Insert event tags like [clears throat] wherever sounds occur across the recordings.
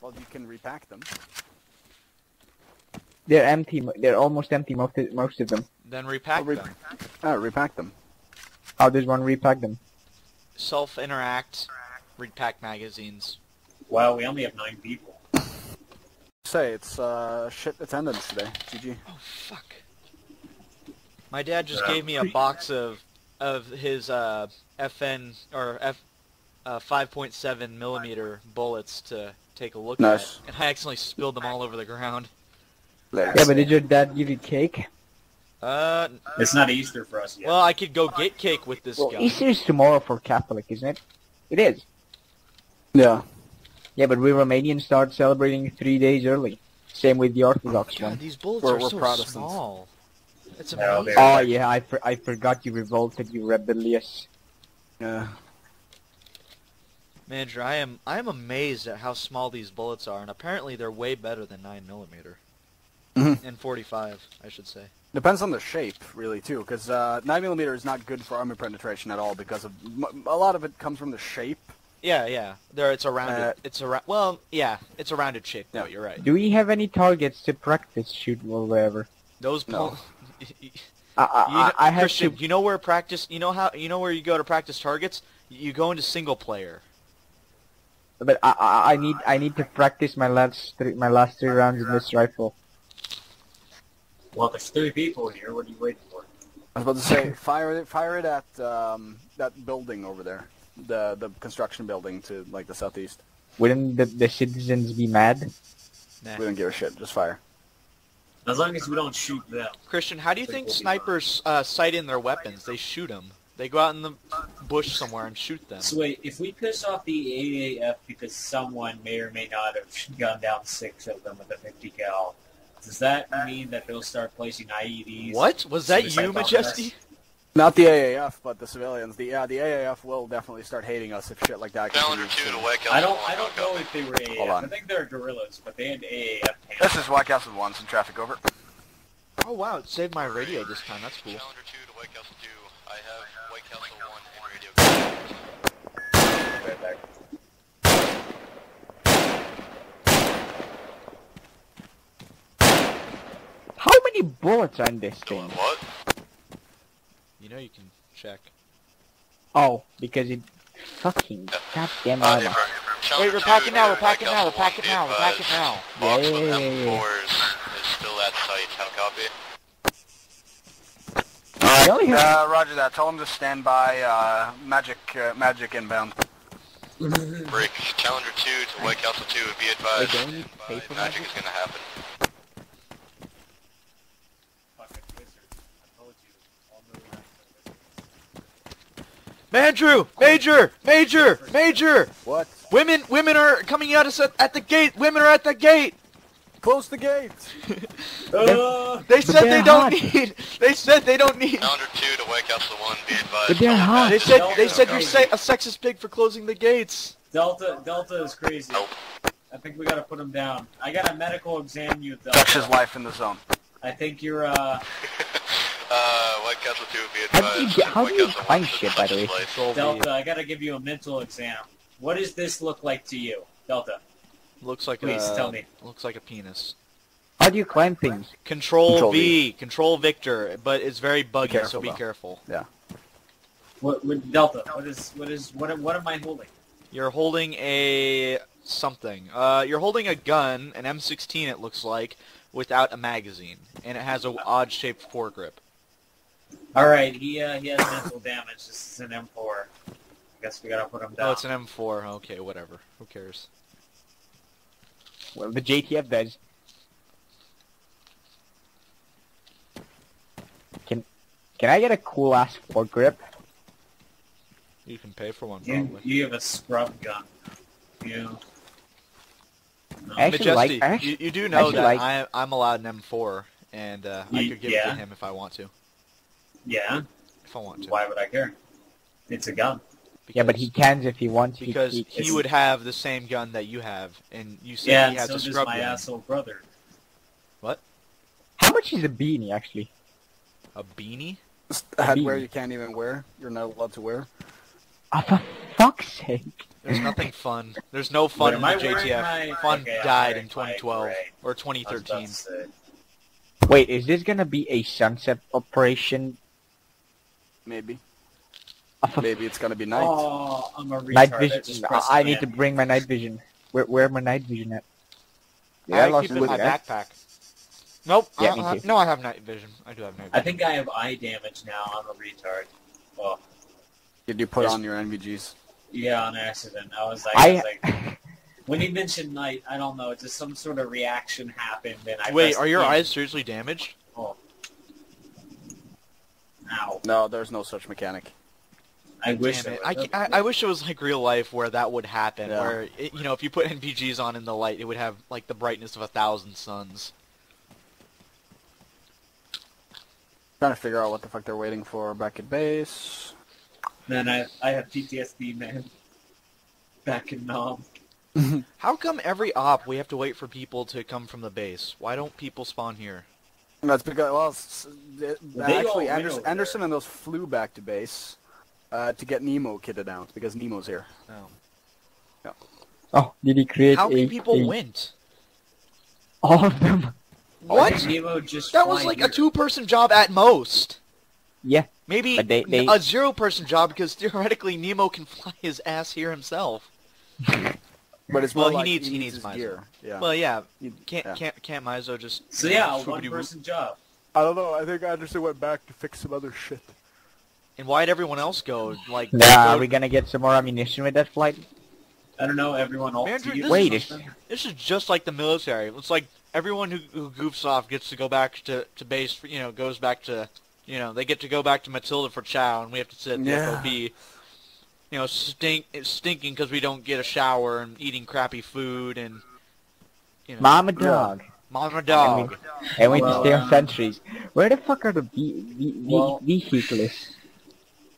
Well, you can repack them. They're empty. They're almost empty. Most of, most of them. Then repack re- them. Ah, repack them. How does one repack them? Self interact. Repack magazines. Wow, we only have nine people. Say it's uh shit attendance today. GG. Oh fuck. My dad just Yeah. gave me a box of of his uh, FN or F uh, 5.7 millimeter bullets to take a look Nice. at, and I accidentally spilled them all over the ground. Yeah, but did your dad give you cake? Uh, It's not Easter for us yet. well, I could go get cake with this Well, gun. Easter is tomorrow for Catholic, isn't it? It is. Yeah. Yeah, but we Romanians start celebrating three days early. Same with the Orthodox God, one. these bullets We're- are we're so Protestants. small. It's No, amazing. they're- Oh yeah, I, for, I forgot you revolted, you rebellious. Yeah. Manager, I am I am amazed at how small these bullets are, and apparently they're way better than nine millimeter Mhm. and 45, I should say. Depends on the shape, really, too, because uh, 9mm is not good for armor penetration at all because of m- a lot of it comes from the shape. Yeah, yeah. There, it's a rounded. Uh, it's a well, yeah, it's a rounded shape. No, you're right. Do we have any targets to practice shoot or whatever? Those No. [laughs] you, I, I, I have Christian, to. you know where practice? You know how? You know where you go to practice targets? You go into single player. But I, I, I need I need to practice my last three, my last three rounds in this rifle. well, there's three people here. What are you waiting for? I was about to say, fire it, fire it at um, that building over there, the the construction building to like the southeast. Wouldn't the, the citizens be mad? Nah. We don't give a shit. Just fire. As long as we don't shoot them. Christian, how do you They think will snipers uh, sight in their weapons? They shoot them. They go out in the bush somewhere and shoot them. So wait, if we piss off the AAF because someone may or may not have gunned down six of them with a 50 cal, does that mean that they'll start placing IEDs? What was that? You. Majesty? Not the AAF, but the civilians. The yeah, the AAF will definitely start hating us if shit like that Calendar continues. 2 to White Castle I don't. 1, I don't Hong Kong. know if they were Hold AAF. on. I think they're guerrillas, but they had AAF. This is White Castle One. Some traffic over. Oh wow, it saved my radio this time. That's cool. Challenger 2 to White Castle 2. I have White Castle 1 in radio. Right back. How many bullets are in this Doing thing? what? You know you can check. Oh, because it fucking goddamn Uh, armor. Wait, we're packing now, we're packing now, we're packing now, we're packing now. Box Yeah, of yeah, yeah, yeah. M4s is still at site. How copy? We only have- Uh, Roger that. Tell them to stand by. Uh, magic, uh, magic inbound. Break. Challenger 2 to White Castle 2. Be advised. don't you pay for magic magic? is gonna happen. Fucking wizard. I told you. All the Mandrew, Major, Major, Major. What? Women, women are coming at us at, at the gate. Women are at the gate. Close the gate. [laughs] Uh, They said they don't hot. need. They said they don't need. Challenger 2 to White Castle 1. Be advised. But they're all hot. They said are they said you're copy. sa- a sexist pig for closing the gates. Delta. Delta is crazy. Nope. I think we gotta put him down. I got a medical exam you, Delta. That's his life in the zone. I think you're uh. [laughs] Uh, White Castle 2 be How do you advised. get- how do you Castle climb 1 shit, by the way? life. Control V. Delta, I gotta give you a mental exam. What does this look like to you, Delta? Looks like Please a. tell me. Looks like a penis. How do you climb things? Control, Control v, Control Victor, but it's very buggy, careful, so be though. careful. What, what Delta? What is what is what? What am I holding? You're holding a something. Uh, you're holding a gun, an M16 it looks like, without a magazine, and it has a odd shaped foregrip. All right, he uh, he has mental damage. This is an M4. I guess we gotta put him down. Oh, it's an M4. Okay, whatever. Who cares? Well, the JTF does. Can can I get a cool ass foregrip? You can pay for one, you, probably. you have a scrub gun. You. No. I actually like- I actually- you, you do know actually that like- I, I'm allowed an M4, and uh, I could give it to him if I want to. Yeah. If I want to. Why would I care? It's a gun. Yeah, but he can if he wants. To. Because he, he he, would have the same gun that you have, and you said Yeah, he and has so a does scrub my gun. asshole brother. What? How much is a beanie actually? A beanie? Just a headwear you can't even wear. You're not allowed to wear. Oh, for fuck's sake. There's nothing fun. There's no fun Wait, in the JTF. my- Fun okay, died in 2012 gray. or I was about 2013. Wait, is this gonna be a sunset operation? Maybe. Of [laughs] a Maybe it's gonna be night. Oh, I'm a retard. night vision. I, I need to bring my night vision. Where where my night vision at? Yeah, I, lost keep it in with my that. backpack. Nope. Yeah, I- me I- too. no, I have night vision. I do have night vision. I think I have eye damage now. I'm a retard. Oh, Did you put Yes. on your NVGs? yeah, on accident. I was like, I, was like [laughs] when he mentioned night, I don't know, just some sort of reaction happened, and I Wait, are your eyes seriously damaged? Oh. Ow! No, there's no such mechanic. I wish it it. I, was. I, I wish it was like real life where that would happen. Yeah. Where it, you know, if you put NVGs on in the light, it would have like the brightness of a thousand suns. Trying to figure out what the fuck they're waiting for back at base. Then I I have PTSD, man. Back in Nam. [laughs] How come every op we have to wait for people to come from the base? Why don't people spawn here? That's because well, s- They actually Anderson, Anderson and those flew back to base uh, to get Nemo kitted out because Nemo's here. No. oh, did he create How a, many people a- went? All of them. What? Nemo just That was flying like a two-person job at most. Yeah, Maybe they- they- a zero-person job because theoretically Nemo can [laughs] fly his ass here himself. [laughs] But it's Well, more he like needs- he his needs Mizo. gear. Yeah. Yeah. Well, yeah. Can't yeah. can't can't Mizo just? So yeah, a swoopity-whoop? one-person job. I don't know. I think I Anderson went back to fix some other shit. And why'd everyone else go? Like, nah, are we gonna get some more ammunition with that flight? I don't know. Everyone else. Andrew, this Wait, is- This is just like the military. It's like everyone who, who goofs off gets to go back to, to base. For, you know, goes back to you know they get to go back to Matilda for chow, and we have to sit at the Yeah. FOB. You know, stink stinking because we don't get a shower and eating crappy food and you know, Mama dog. mama dog. And we Well, stay on um, sentries. Where the fuck are the ve- ve- ve- Well- vehicles?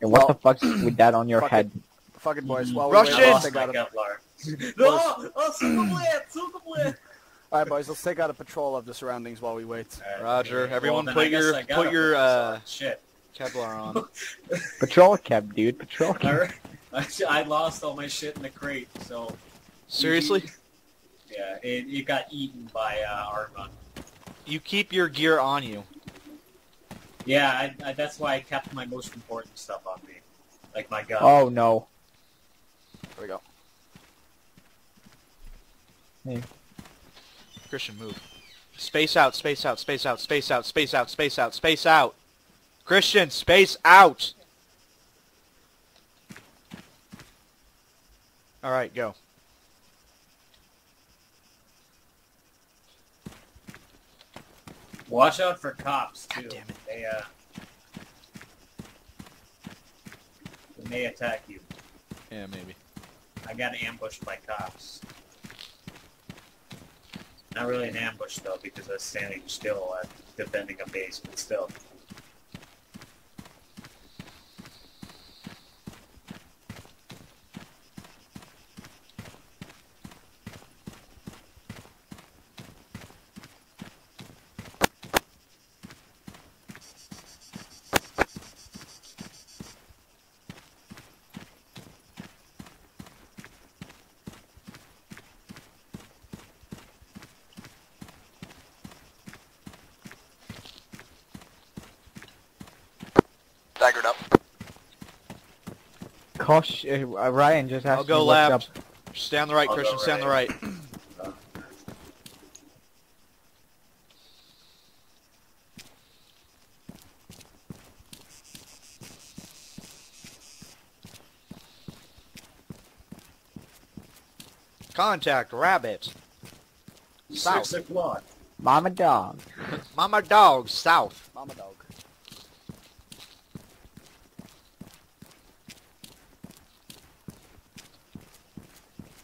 And what Well, the fuck's with that on your fuck head? Fuck it, boys. While Rush we wait, I let's lost take my out a, Kevlar. no! Oh, Superblade! Superblade! all right, boys. Let's take out a patrol of the surroundings while we wait. Alright, Roger. well, Everyone then put I guess your- put your, uh. Shit. Kevlar on. [laughs] Patrol cab, dude. Patrol cab. Alright. I, [laughs] I lost all my shit in the crate, so Seriously, yeah, it, it got eaten by uh, Argon. you keep your gear on you. Yeah, I, I, that's why I kept my most important stuff on me, like my gun. Oh no. There we go. Hey. Christian, move. Space out, space out, space out, space out, space out, space out, space out. Christian, space out. All right, go. Watch out for cops God too. damn it. They uh, they may attack you. Yeah, maybe. I got ambushed by cops. Not really an ambush though, because I was standing still uh, defending a base, but still. Kosh, uh, Ryan just asked I'll go left. up. Stay on the right, I'll go Christian. Stay on the right. Contact rabbit. South. Six o'clock. Mama dog. Mama dog south. Mama dog.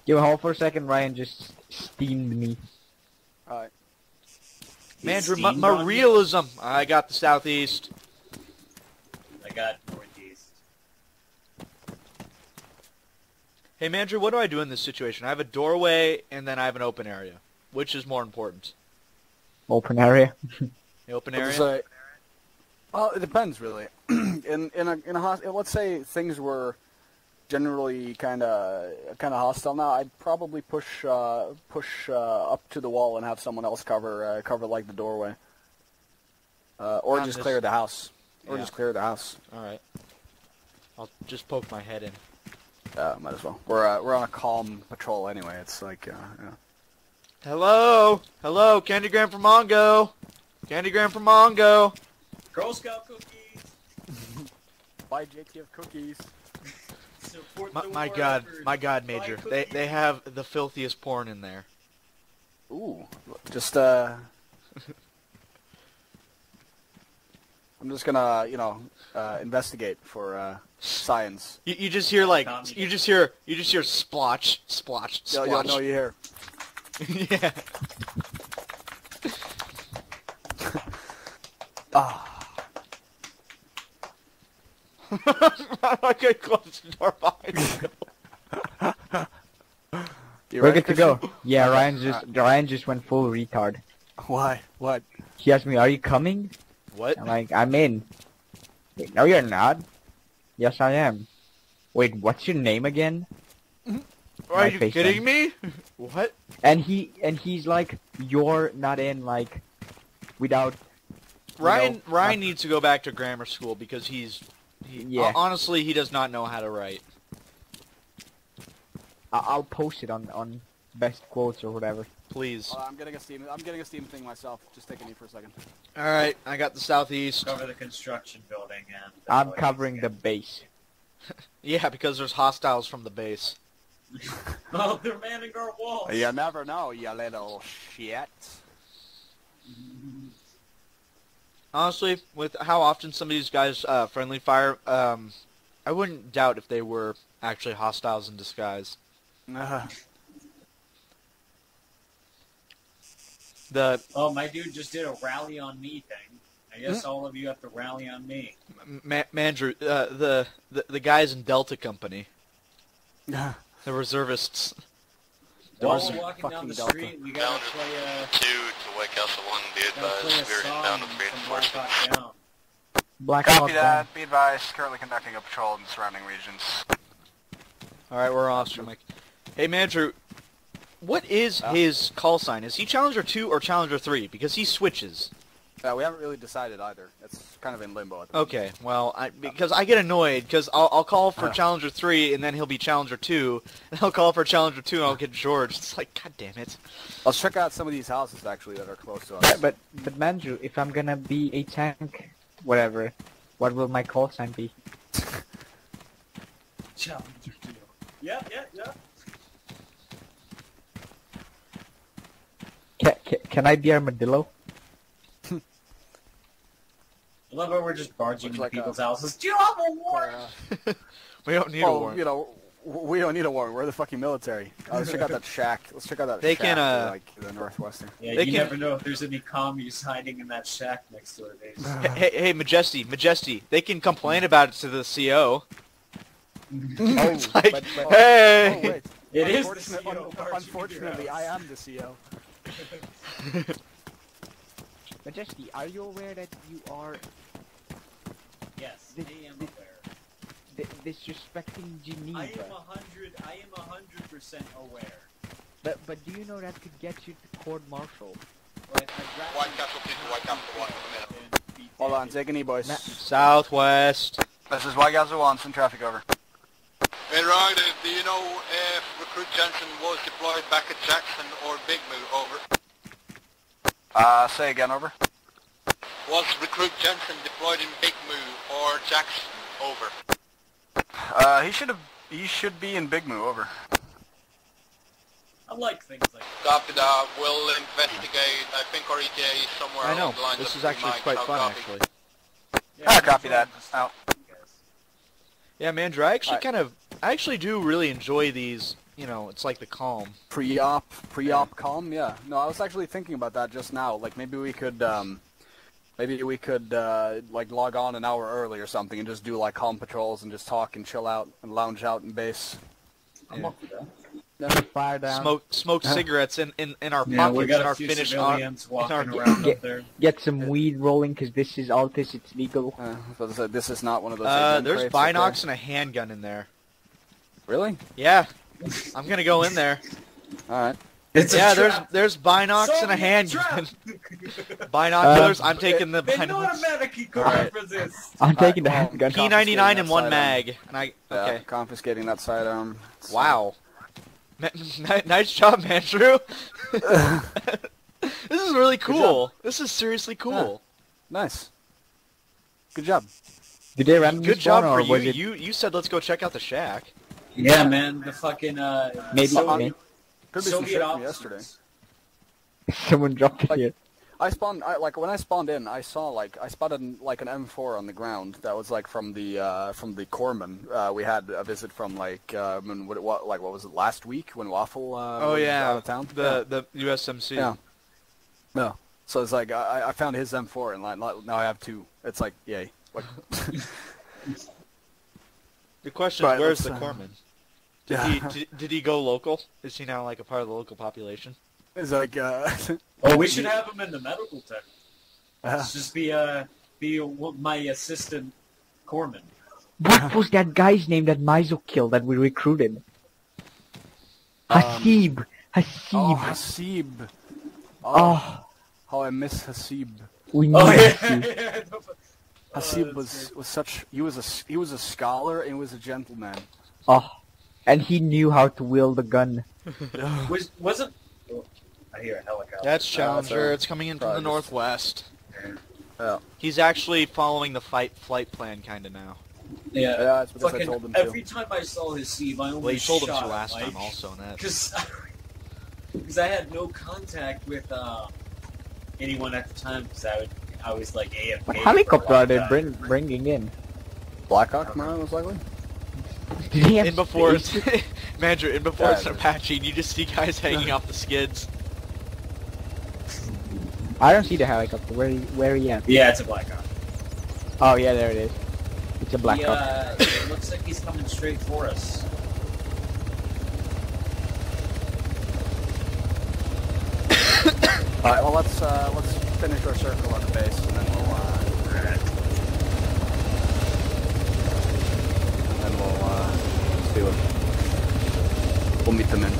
Yo, hold for a second. Ryan just steamed me. All right. Mandrew, Steamed my, my realism. I got the southeast. I got northeast. Hey, Mandrew, what do I do in this situation? I have a doorway and then I have an open area. Which is more important? Open area. The open area? say- well, it depends really. [clears throat] in in a in a hos- let's say things were generally kind of kind of hostile now, I'd probably push uh, push uh, up to the wall and have someone else cover uh, cover like the doorway, uh, or On just clear the house, or Yeah. just clear the house. All right. I'll just poke my head in. Uh, might as well. We're uh, we're on a calm patrol anyway. It's like uh, yeah. Hello, hello, Candygram from Mongo. Candygram from Mongo. Girl Scout cookies. [laughs] buy JTF cookies. Support My, the my God, workers. my God, Buy Major. They they have the filthiest porn in there. Ooh, just uh. [laughs] I'm just gonna, you know, uh, investigate for uh, science. You, you just hear like Tommy you just hear you just hear splotch splotch You'll, you'll splotch. know you hear. [laughs] yeah. [laughs] Ah, [laughs] I could close the door behind you. [laughs] you We're ready, good to go. Yeah, Okay. Ryan just Ryan just went full retard. Why? What? He asked me, "Are you coming?" What? I'm like, "I'm in." Wait, no, you're not. Yes, I am. Wait, what's your name again? [laughs] Are My you face kidding me? What? And he and he's like, "You're not in." Like, without. you Ryan know, Ryan needs to go back to grammar school because he's he, Yeah. honestly he does not know how to write. I- I'll post it on on best quotes or whatever. Please. Uh, I'm getting a steam. I'm getting a steam thing myself. Just take a knee for a second. All right, I got the southeast. Cover the construction building and. I'm covering the base. [laughs] Yeah, because there's hostiles from the base. [laughs] Oh, they're manning our walls. You never know, you little shit. [laughs] Honestly, with how often some of these guys uh, friendly fire, um, I wouldn't doubt if they were actually hostiles in disguise. Uh, The Oh, my dude just did a rally on me thing. I guess Hmm? all of you have to rally on me. Ma- Mandrew, uh, the, the the guys in Delta Company, the reservists. While Those we're walking down fucking the Delta. street, we gotta Down. play a, Two to White Castle One. Be gotta advised, we're song down to from Black reinforcements. Hawk Black Copy Hawk Down. that. Be advised. Currently conducting a patrol in the surrounding regions. All right, we're off, Mike. Hey, Mandrew, what is Yeah. his call sign? Is he Challenger two or Challenger three? Because he switches. Uh, we haven't really decided either. It's kind of in limbo. At the Okay, well, I, because I get annoyed because I'll, I'll call for. [laughs] Challenger three and then he'll be Challenger two, [laughs] and I'll call for Challenger two and I'll get George. It's like, god damn it. Let's check out some of these houses actually that are close to us. Yeah, but but Manju, if I'm gonna be a tank, whatever, what will my call sign be? [laughs] Challenger two. Yeah, yeah, yeah. Can, can, can I be armadillo? I love how we're just barging into like a- people's houses. Do you have a warrant? Uh, [laughs] We don't need a oh, warrant. you know, we don't need a warrant. We're the fucking military. Uh, let's check out that shack. Let's check out that They shack can, to, uh, like the northwestern. Yeah, They you can- never know if there's any commies hiding in that shack next to our base. [laughs] Hey, hey, Majesty, Majesty, they can complain about it to the CO. [laughs] Oh, It's like, but- but- hey! Oh, wait. It is the Unfortunate- CO un- barging into your unfortunately, I am the CO. Majesty, are you aware that you are Yes, Did- I am aware. di- disrespecting Geneva? I am a hundred. I am a hundred percent aware. But but do you know that could get you to court martial? But White Castle two White Castle one. a minute. Hold on, take a knee, boys. Ma- Southwest. This is White Castle One. Send traffic over. Hey, Ryder, do you know if Recruit Jensen was deployed back at Jackson or Big Moo? Over. Uh, say again, over. Was Recruit Jensen deployed in Big Moo or Jackson? Over. Uh, he should have. He should be in Big Moo. Over. I like things like Copy that. We'll investigate. I think our ETA is somewhere I know. along the lines This is actually mics. quite I'll fun, copy. actually. Yeah, Ah, no copy that. problem. Out. Yeah, Mandrew, I actually Alright. kind of, I actually do really enjoy these. You know, it's like the calm. Pre-op, pre-op calm. Yeah. No, I was actually thinking about that just now. Like maybe we could, um, maybe we could uh, like log on an hour early or something and just do like calm patrols and just talk and chill out and lounge out in base. I'm up with that. Fire down. Smoke, smoke cigarettes in, in, in our Yeah, we pockets got in our few Finnish civilians walking our- around Get- up there. Get some weed rolling, cause this is Altis. It's legal. Uh, but this- this is not one of those. Uh, there's crates up there. And a handgun in there. Really? Yeah, I'm gonna go in there. All right. It's a yeah, there's there's binocs and a handgun. trap. [laughs] Binoculars. Uh, I'm taking the They know binocs. American Alright. I'm taking the handgun. P90 P99 and one that mag. And I Yeah, okay. confiscating that sidearm. So- Wow. Ma- ni- nice job, Andrew. [laughs] this is really cool. This is seriously cool. Nice. Good job. Did they randomly Good job spawn, for or you. was it You you said let's go check out the shack. Yeah, man. The fucking uh. Maybe- Soviet, maybe. Could be some shit from yesterday. [laughs] someone dropped it Like- here? I spawned, I, like when I spawned in, I saw like I spotted like an M4 on the ground that was like from the uh, from the corpsman. Uh, we had a visit from like uh, when what, what like what was it last week when Waffle uh, Oh yeah, out of town. the the USMC. Yeah. yeah. So it's like I, I found his M4 and like now I have two. It's like yay. Like [laughs] The question Right, is, where's let's, the uh, corpsman? Did Yeah. he did, did he go local? Is he now like a part of the local population? Is like uh, [laughs] Oh, we should have him in the medical tech. uh, Just be uh be my assistant corpsman. What was that guy's name that Mizo killed that we recruited? Um, Hasib. oh Hasib. Hasib. Oh, Oh, how I miss Hasib. we need Oh yeah. Hasib. [laughs] Oh, Hasib that's was was such he was a s- he was a scholar and he was a gentleman. Oh, and he knew how to wield the gun. [laughs] Was wasn't? Oh, I hear a helicopter. That's Uh, Challenger. so- it's coming in from the northwest. Yeah. He's actually following the fight flight plan kind of now. yeah. Yeah, that's because I told him every to. time I saw his Steve, I almost Well, you told him to last like, time also, and that. Because because I had no contact with um, anyone at the time because I would I was like AFK. What a helicopter long are they bring, bringing in? Blackhawk, man, most likely. Did [laughs] In before it's space? manager, in before Yeah, it's an. Apache, and you just see guys hanging off the skids. I don't see the helicopter. Where he, where he at? Yeah, it's a Blackhawk. Oh yeah, there it is. It's a black He, hawk. uh, it looks like he's coming straight for us. [coughs] All right, well let's uh, let's finish our circle on the base, and then we'll uh, and then we'll uh, let's do it. We'll meet them in.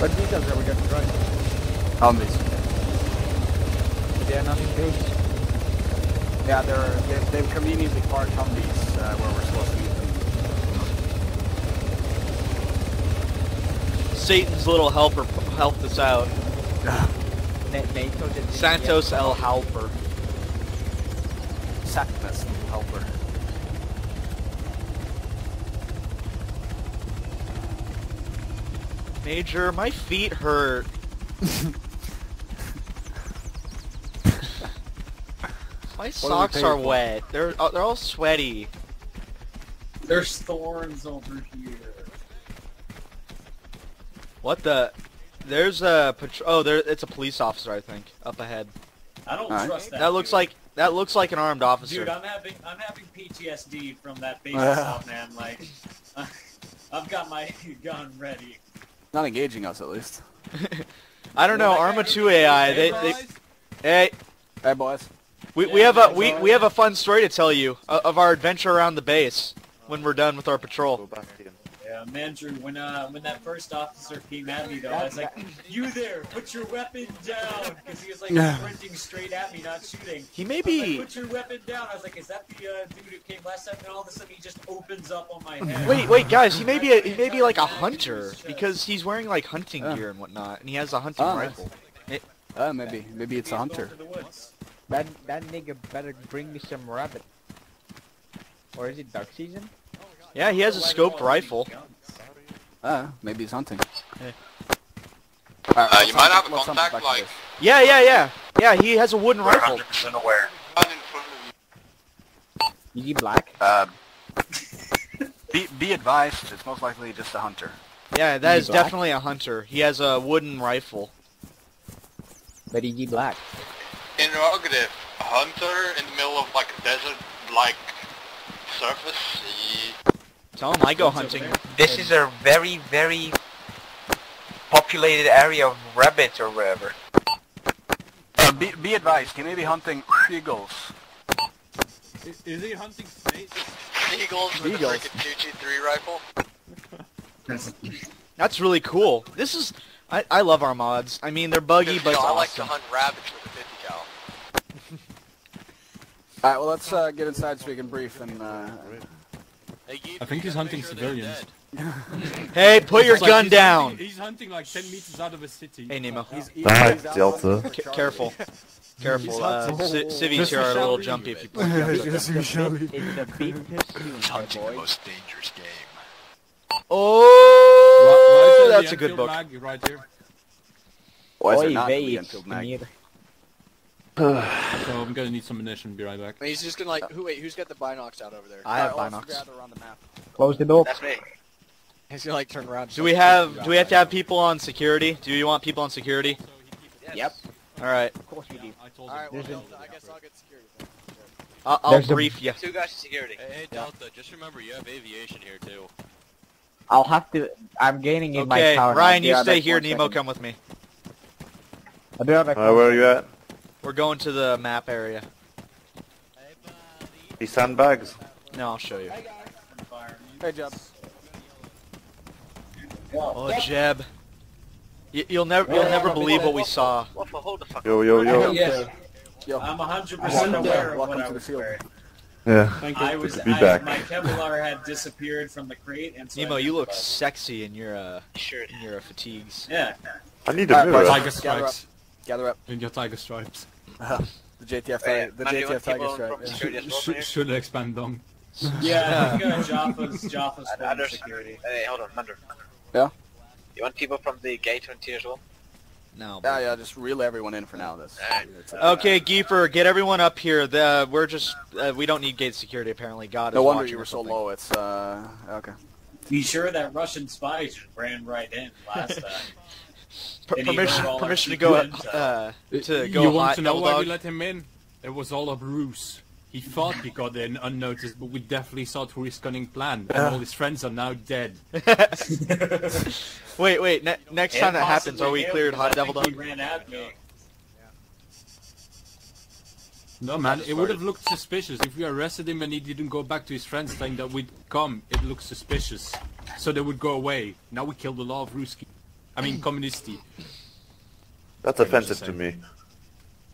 What details are we going to run? Humvees. They're not in base. Yeah, they're they've, they've conveniently parked Humvees uh, where we're supposed to meet them. Satan's little helper helped us out. [laughs] Na- NATO did Santos El Halper. Satanist helper. Major, my feet hurt. [laughs] my socks are painful. wet. They're uh, they're all sweaty. There's thorns over here. What the? There's a patrol. Oh, there. It's a police officer, I think, up ahead. I don't Alright. trust that. That looks dude. like that looks like an armed officer. Dude, I'm having I'm having PTSD from that base Yeah. assault, man. Like, [laughs] I've got my [laughs] gun ready. Not engaging us at least. [laughs] I don't know. Well, that Arma 2 AI. They, Hey, they, hey, Hey boys. we, we have a we, we have a fun story to tell you uh, of our adventure around the base when we're done with our patrol. Yeah, Mandrew, when uh when that first officer came at me though, I was like, "You there? Put your weapon down!" Because he was like Yeah. sprinting straight at me, not shooting. He may I was like, be. put your weapon down. I was like, "Is that the uh, dude who came last time?" And all of a sudden, he just opens up on my head. Wait, wait, guys. He may be a, he may be like a hunter because he's wearing like hunting Yeah. gear and whatnot, and he has a hunting Oh, rifle. Uh, maybe maybe it's a hunter. for the woods. That that nigga better bring me some rabbit. Or is it duck season? Yeah, he has a scoped rifle. these? Uh, maybe he's hunting. Yeah. Alright, Uh, you might have a contact, back like- Yeah, yeah, yeah, yeah. He has a wooden We're rifle. 100% aware. One in front of you. Is he black? Uh, [laughs] be, be advised, it's most likely just a hunter. Yeah, that Is is black? definitely a hunter. He has a wooden rifle. But is he black? Interrogative. A hunter in the middle of like a desert, like surface. He... Tell him I go hunting. This is a very, very populated area of rabbits or whatever. Uh, be, be advised, he may be hunting eagles. Is, is he hunting snakes? Eagles with Eagles. a freaking 223 rifle. [laughs] That's really cool. This is I, I love our mods. I mean, they're buggy, but it's know, I like to hunt rabbits with a 50 cal. [laughs] All right, well let's uh, get inside so we can brief and. Uh, I think he's hunting civilians. [laughs] Hey, put your like gun he's down. Hunting, he's hunting like 10 meters out of a city. Hey, Nemo. he's, [laughs] he's, he's Delta. looking for C- Charlie. careful. Careful. Uh, ci- here are a little jumpy if you It's the Yes, you shall be. big, it's the big Hunting the most dangerous game. Oh, Why- why is there that's a good Enfield book. mag right here? Why is Oi, it not vej, the Enfield mag? [sighs] Smir. So I'm gonna need some ammunition. Be right back. I he's just gonna like, who wait, who's got the binocs out over there? I have Alright, let's binocs. gather around the map. Close the door. That's me. He's gonna like turn around. Do we have do we have to have people on security? Do you want people on security? Yep. All right, Of course we do. I told All right, well, There's a- Delta, I guess I'll get security. Then. I'll, I'll There's a- brief you. Two guys in security. Hey, hey Delta, just remember you have aviation here too. I'll have to. I'm gaining in my Okay, town. I'll Ryan, be you right stay here. one Nemo, second. come with me. I'll be right back. Uh, where are you at? We're going to the map area. These sandbags. No, I'll show you. Hey, Jeb. Oh, Jeb. Y- you'll never you'll never believe what we saw. Waffle, hold the fuck Yo, yo, yo. Yeah, Yo, I'm 100% aware of welcome what I was wearing. Yeah. Thank you. I was, to be I, back. my Kevlar had disappeared from the crate, and so Nemo, you look missed sexy in your uh Sure. in your uh, fatigues. Yeah. I need a Alright, mirror. Tiger Gather up. stripes. Gather up. In your tiger stripes. [laughs] The JTF, Hey, the man, JTF want Tiger people yeah. security as Should, should expand on. Yeah, [laughs] I uh, Jaffa's, Jaffa's And from others. security. Hey, hold on, Thunder. Yeah? You want people from the gate 20 as well? No. Yeah, yeah, just reel everyone in for now. This. Alright. uh, Okay, Giefer, get everyone up here. The we're just uh, we don't need gate security apparently. God No is wonder you were so low. It's uh okay. Be sure that Russian spy just ran right in last time. [laughs] Per- permission permission to go secrets? uh, to you go want hot to know why dog. we let him in? It was all a ruse. He thought he got in unnoticed, but we definitely saw through his cunning plan, and all his friends are now dead. [laughs] Wait, wait. Ne- next time that happens, are we cleared, cleared 'cause hot devil dog? He ran at me. No, man, it would have looked suspicious if we arrested him and he didn't go back to his friends saying that we'd come. It looks suspicious. So they would go away. Now we killed the law of Ruski. I mean, communisti. That's offensive to me.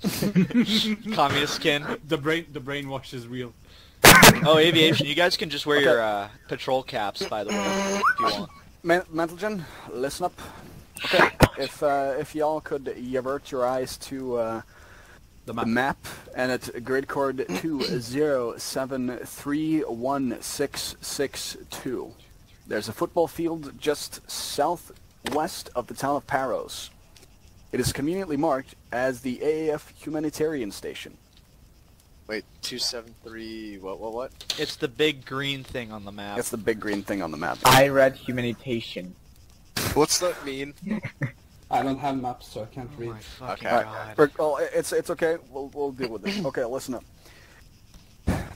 [laughs] Communist skin. The brain, the brainwash is real. Oh, aviation. You guys can just wear Okay. your uh, patrol caps, by the way, if you want. Man- Mentalgen, listen up. Okay, if uh, if y'all could avert your eyes to uh, The the map. map, and it's grid code two zero seven three one six six two. There's a football field just southwest of the town of Paros. It is conveniently marked as the AAF humanitarian station. Wait, two seven three. What? What? What? It's the big green thing on the map. It's the big green thing on the map. I read humanitation. What's that mean? I don't have maps, so I can't Oh read. my fucking Okay. god. Rick, well, it's it's okay. We'll we'll deal with this. Okay, listen up.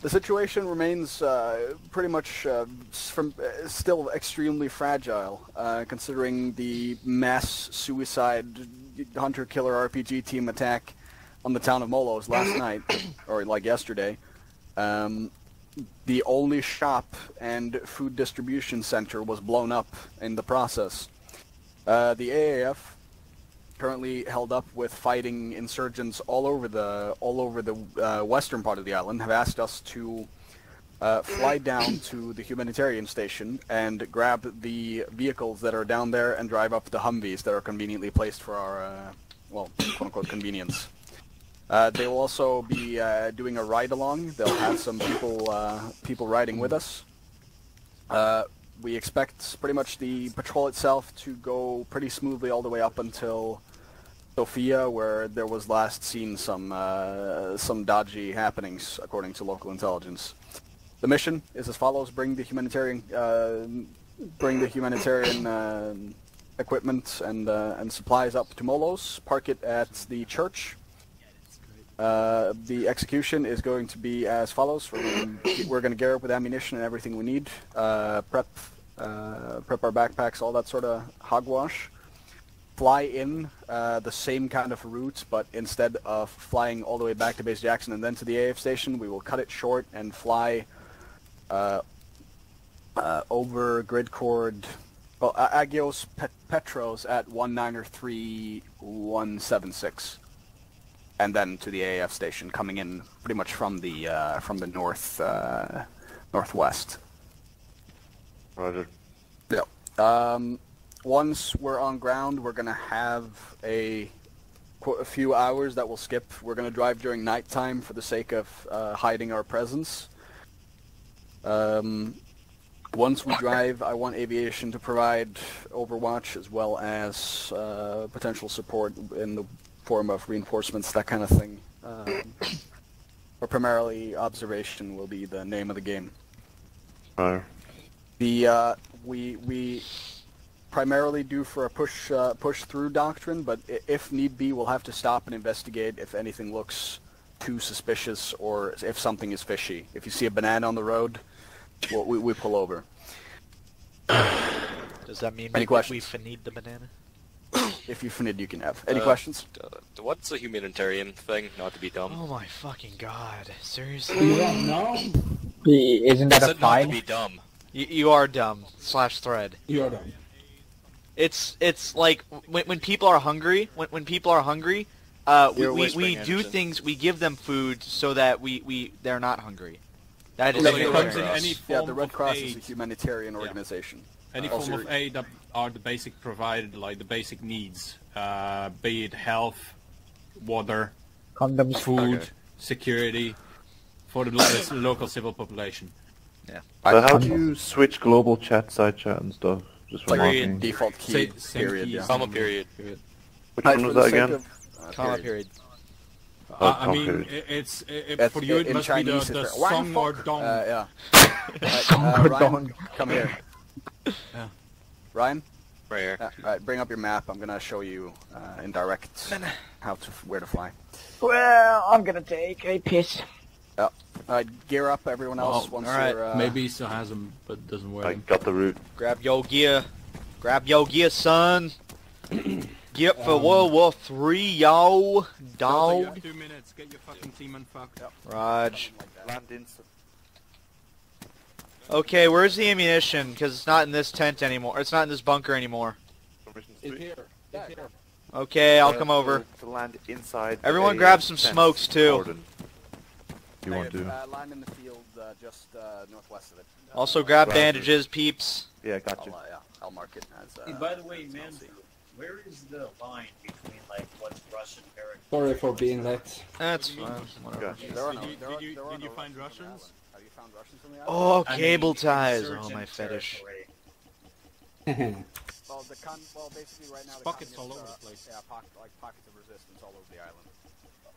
The situation remains uh, pretty much uh, from uh, still extremely fragile, uh, considering the mass suicide hunter killer RPG team attack on the town of Molos last [coughs] night, or like yesterday. Um, the only shop and food distribution center was blown up in the process. Uh, the AAF currently held up with fighting insurgents all over the all over the uh, western part of the island have asked us to uh, fly down to the humanitarian station and grab the vehicles that are down there and drive up the Humvees that are conveniently placed for our uh, well quote unquote convenience. Uh, they will also be uh, doing a ride along. They'll have some people uh, people riding with us. Uh, we expect pretty much the patrol itself to go pretty smoothly all the way up until Sofia, where there was last seen some uh, some dodgy happenings, according to local intelligence. The mission is as follows: bring the humanitarian uh, bring the humanitarian uh, equipment and uh, and supplies up to Molos. Park it at the church. Uh, the execution is going to be as follows. We're going to, we're going to gear up with ammunition and everything we need. Uh, prep, prep our backpacks, all that sort of hogwash. Fly in uh, the same kind of route, but instead of flying all the way back to Base Jackson and then to the AF station, we will cut it short and fly uh, uh, over grid cord. Well, Agios Pet- Petros at one niner three one seven six, and then to the AAF station coming in pretty much from the uh, from the north uh, northwest. Roger. Yeah. Um, once we're on ground, we're gonna have a a few hours that we'll skip. We're gonna drive during nighttime for the sake of uh, hiding our presence. Um, once we drive, I want aviation to provide Overwatch as well as uh, potential support in the form of reinforcements, that kind of thing. Um, but primarily, observation will be the name of the game. Roger. The uh, we we primarily do for a push uh, push through doctrine, but if need be, we'll have to stop and investigate if anything looks too suspicious or if something is fishy. If you see a banana on the road, well, we we pull over. [sighs] Does that mean Any we, questions? we need the banana? [coughs] If you need, you can have. Any Uh, questions? Uh, what's a humanitarian thing? Not to be dumb. Oh my fucking god! You Seriously? don't know? Isn't that a said not to be dumb. you, you are dumb. Slash thread. You're dumb. It's it's like when when people are hungry. When when people are hungry, uh, we, You're we, we whispering, do Anderson. things. We give them food so that we, we they're not hungry. That is Yeah, When the Red comes in Cross. any Yeah, form the Red of Cross aid, is a humanitarian Yeah. organization. any Uh, form of aid that are the basic provided, like the basic needs, uh, be it health, water, Condoms. food, Okay. security, for the lo- local civil population. So how do you switch global chat, side chat, and stuff? Just for Period. marking. default key Say- same period. keys. Yeah. Comma period. Which one was the that again? of- uh, comma period. period. Uh, I Oh, mean, period. it's i i- That's- for you. It in must Chinese, be the, it's the very- Wang song or dong. Uh, yeah. [laughs] Right, Song uh, or Ryan, dong. come here. Yeah. Ryan, Right here. uh, all right, bring up your map. I'm gonna show you uh, in direct how to where to fly. Well, I'm gonna take a piss. All right, gear up, everyone else. Oh, once all right. you're, uh, Maybe he still has them, but doesn't wear I them. got the route. Grab your gear. Grab your gear, son. [clears throat] Get up for Um, World War Three, yo, Delta, dog. two minutes. Get your fucking team and fuck. Raj. Land in. Okay, where's the ammunition? Because it's not in this tent anymore. It's not in this bunker anymore. It's here. It's here. Okay, I'll come over. To land inside. Everyone grab some fence smokes, too. cordon. You want to? Uh, land in the field uh, just uh, northwest of it. Also grab Right. bandages, peeps. Yeah, got I'll, you. uh, yeah, I'll mark it as. Uh, Hey, by the way, man, where is the line between like what's Russian territory? Sorry for being late. That's fine. Whatever. Gotcha. There are Did no- you- there did you- there are did no you find Russians Russians? Have you found Russians on the island? Oh, I mean, cable ties. Oh, my fetish. Well, the con- well, basically right now the Pockets all over the place. Yeah, pock- like pockets of resistance all over the island.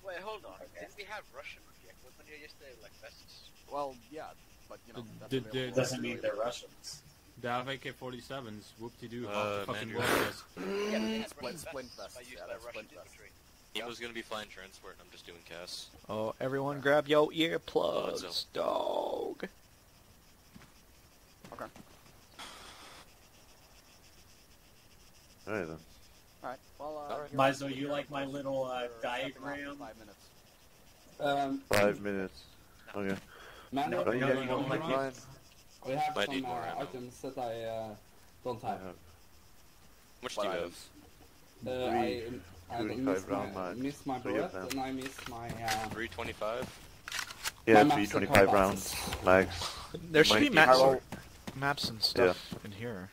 Wait, hold on. Didn't we have Russian with the here yesterday, like vests? Well, yeah, but you know, The- that's the- available the- Doesn't mean they're Russians. They have AK-47s. Whoop-de-doo. Uh, Half the fucking man, world you're- does. [laughs] Yeah, Yeah, splint, Russian splint vests vests. are used Yeah, by that's Russian splint vests. infantry. He was gonna be flying transport, and I'm just doing CAS. Oh, everyone grab your earplugs, it's dog. Okay. Alright then. All right. Well, uh, All right. you're- Might as well you like my little uh, for second off diagram. Five minutes. Um, Five minutes. Okay. man, No, Are you no, getting no, on no, the no. we have Might some more uh, items that I uh, don't I have. have How much do What you have? Uh, I I Three miss 35 my, mags. miss my bullet and I miss my uh, 325. Yeah, My three master 25 rounds. Mags. There should Might be be maps, hard. maps and stuff in here.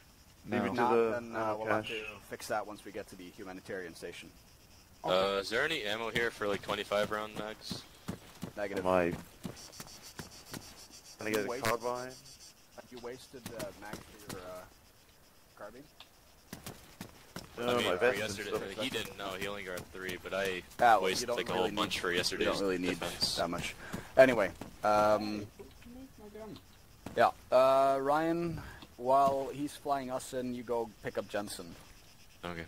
Leave No. it to Not, the then uh, we'll have to fix that once we get to the humanitarian station. Uh, is there any ammo here for like 25 round mags? Negative. My. Can I get a Wait. carbine? Have you wasted uh, mags for your uh, carbine? No, I mean, my vest yesterday, stuff. he didn't know. He only got three, but I Ah, wasted don't like a really whole need- bunch for You yesterday's don't really need defense. that much. Anyway, um, yeah. Uh, Ryan, while he's flying us in, you go pick up Jensen. Okay.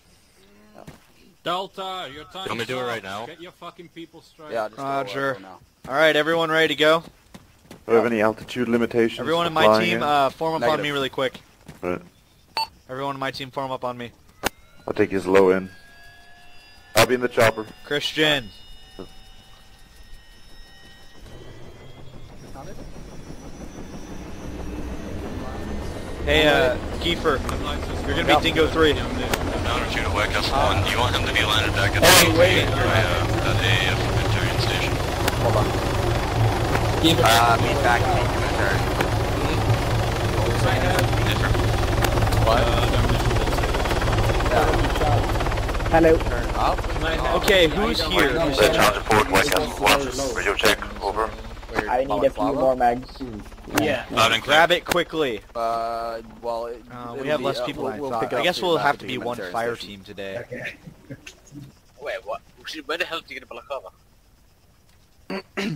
Delta, your time. want me to do it right now? Get your fucking people straight. Yeah, just Roger. All right, everyone ready to go? Do I have any altitude limitations? Everyone in my team, in? uh, form up on me really quick. Right. Everyone in my team, form up on me. I'll take his low in. I'll be in the chopper. Christian. Hey, uh, Kiefer, you're gonna be Dingo 3. Down retreat to White Castle 1. Do you want him to be landed back at Hey, the wait. uh, at a uh, Victorian station? Hold on. Uh, meet back in Commander. Different. Hello. Turn up. Okay, who's here? Who's Uh, here? Charger Fort, White Castle 1. Radio check, over. I need a few more mags. Yeah. Loud and. Grab it quickly. Uh, well, it, Uh, we have be, less uh, people we'll, I we'll pick I guess we'll have to be one fire station. team today. Okay. Wait, what? Where the hell did you get a balaclava?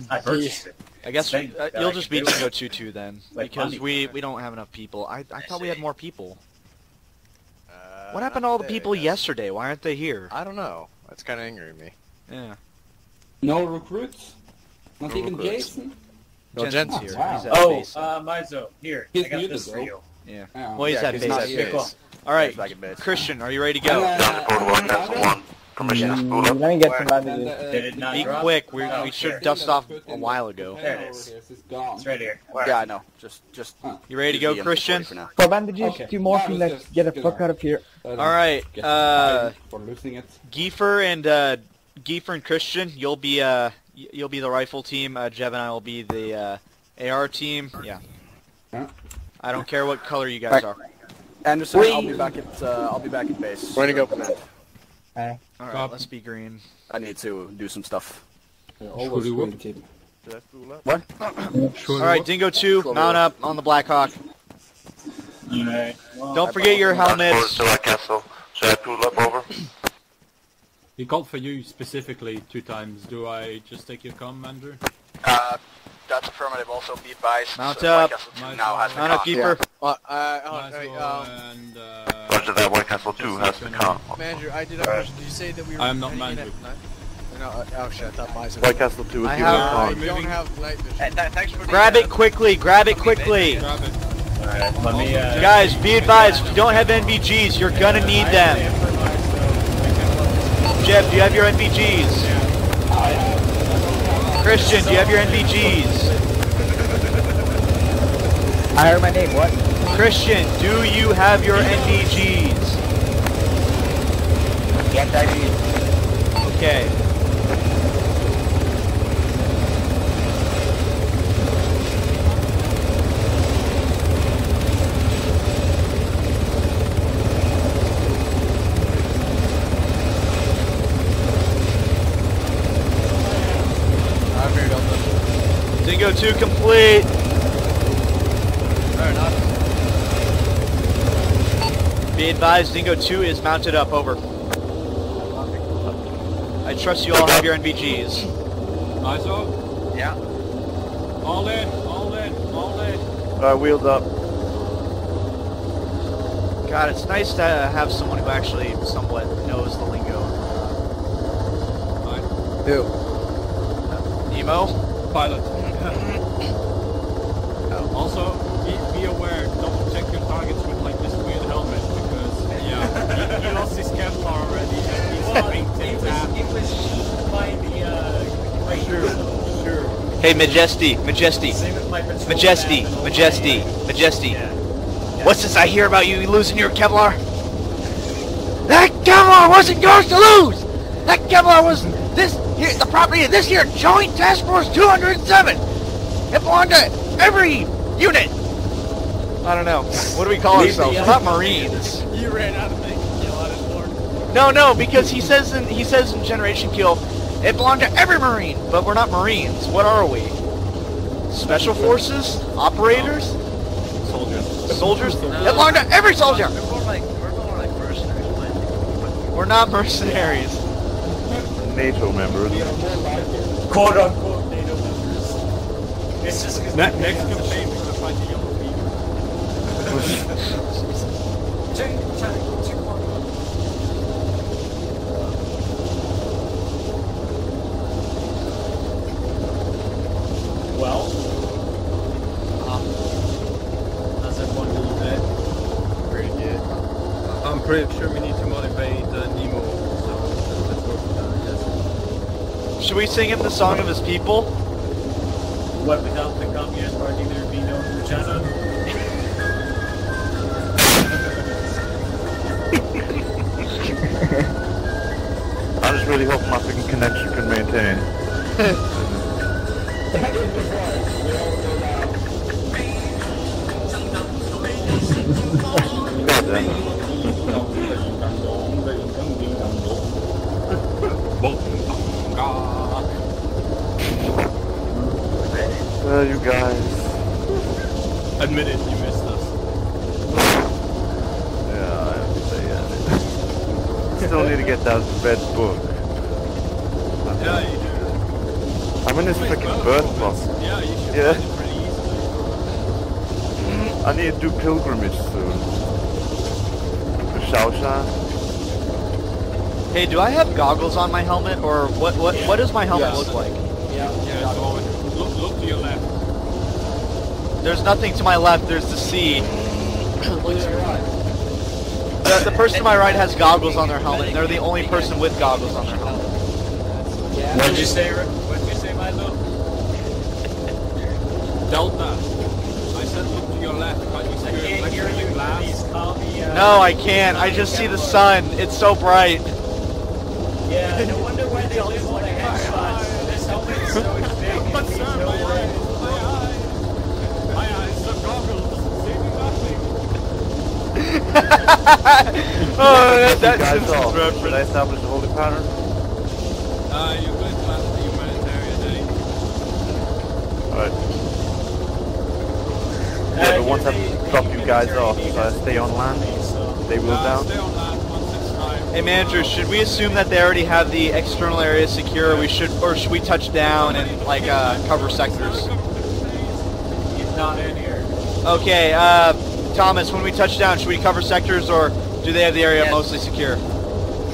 I purchased it. I guess Thing uh, you'll just be do. Dingo 2-2 then, Like because money. we we don't have enough people. I I thought we had more people. Uh, What happened to all the people today, yesterday? Why aren't they here? I don't know. That's kind of angering me. Yeah. No recruits? Not No even. Jason? No, Jensen's Jen's here. Wow. He's Oh, base. uh, Mizo, here. He's I got muted, this for you. yeah. Yeah. Well, he's Yeah, at 'cause base. not At here. base. All right, base. Christian, are you ready to go? Uh, Charger Fort, White Castle 1. Permission to spool up. let me get some and, uh, Did it not Be drop? quick. We Oh, we should here. dust off a while ago. There it container is. over here, It's gone. It's right here. Yeah, I know. Just, just. You ready to go, the M240 Christian? For bandages, Okay. two more, let's let's get the fuck out. out of here. All right, get uh, for losing it. Giefer and uh, Giefer and Christian, you'll be uh, y- you'll be the rifle team. Uh, Jev and I will be the uh, AR team. Yeah. Yeah. I don't care what color you guys are. Anderson, I'll be back at, uh, I'll be back at base. Ready to go. Command. Hey. All right, let's be green. I need to do some stuff. Uh, always Should we green whoop? team. Did I spool up? What? All right, Dingo two, mount up on the Blackhawk. Alright. Don't forget your Charger helmets. Castle. Should I spool up, over? He called for you specifically two times. Do I just take your commander? Uh, that's affirmative. Also, be advised. Mount uh, up. White Castle 2 Mount now has up. the Mount up, con. Giefer. Uh, uh, oh, wait, um, and uh, Roger that, White Castle 2 has the com. Manager, I did not mention. Did you say that we were I am not heading in manned at night? No, uh, oh shit, I thought mine White Castle 2 is I giving have- I don't have night vision. Hey, th- thanks for the, Grab uh, it quickly. Grab it quickly. grab it. Alright, let me, uh... Guys, be advised. If you don't have NVGs, you're gonna need them. Jeff, do you have your NVGs? Christian, do you have your NVGs? I heard my name, what? Christian, do you have your NVGs? Yes, I do. Okay. The... Dingo 2 complete. Fair enough. Be advised, Dingo 2 is mounted up. Over. I trust you all have your NVGs. Mizo? Yeah. All in, all in, all in. Uh, wheels up. God, it's nice to have someone who actually somewhat knows the lingo. Who? Nemo? Pilot. Also, be, be aware, double check your targets with like this weird helmet because yeah, he, he lost his Kevlar already and he's Well, having it tipped was, out. it was by the, uh... Great. Sure, sure. Hey, Majesty, Majesty, Same with my patrol Majesty, Majesty. Majesty. Yeah. What's this I hear about you losing your Kevlar? That Kevlar wasn't yours to lose! That Kevlar was this here, the property of this here Joint Task Force 207! It belonged to every unit! I don't know. What do we call ourselves? We're not Marines. [laughs] You ran out of things to yell at his board. No, no, because he says in he says in Generation Kill, it belonged to every Marine, but we're not Marines. What are we? Special Forces? Operators? Soldiers. Soldiers? It belonged to every soldier! We're more like, we're more like mercenaries. We're not mercenaries. NATO members. Quote unquote NATO members. It's just because Ne- next campaign we're gonna fight the yellow fever. Well, singeth the song of his people? What without the Party there be no I just really hope my freaking connection can maintain. God [laughs] [laughs] [laughs] Uh, you guys. Admit it, you missed us. Yeah, I have to say, yeah. Still need to get that red book. Yeah, you do. I'm in this freaking birth box. Yeah, you should Yeah. find it pretty easily. I need to do pilgrimage soon. To Shaoshan. Hey, do I have goggles on my helmet, or what? What? What does my helmet Yes. look like? Yeah, so look, look to your left. There's nothing to my left. There's the sea. Look to your The, the person to my right has goggles on their helmet, and they're the only person with goggles on their helmet. What did you say? What did you say, Milo? Delta. I said look to your left. Can't you see I your can't hear you. the glass? Please call me. Uh, No, I can't. I just see the sun. It's so bright. Yeah, no wonder why they live on a headshot. This helmet is so big. It But needs sir, no my way. eyes, my eyes, my eyes, the goggles, see me nothing. [laughs] oh, that, You that guys Simpsons off. Should I reference. establish a holding pattern? Uh, you're going to land the humanitarian aid. Alright. Yeah, but once I drop you guys off, should I stay on land? they will Uh, down? stay on land once it's time. Hey, manager, should we assume that they already have the external area secure? Or we should, or should we touch down and like uh, cover sectors? He's not in here. Okay, uh, Thomas, when we touch down, should we cover sectors, or do they have the area mostly secure?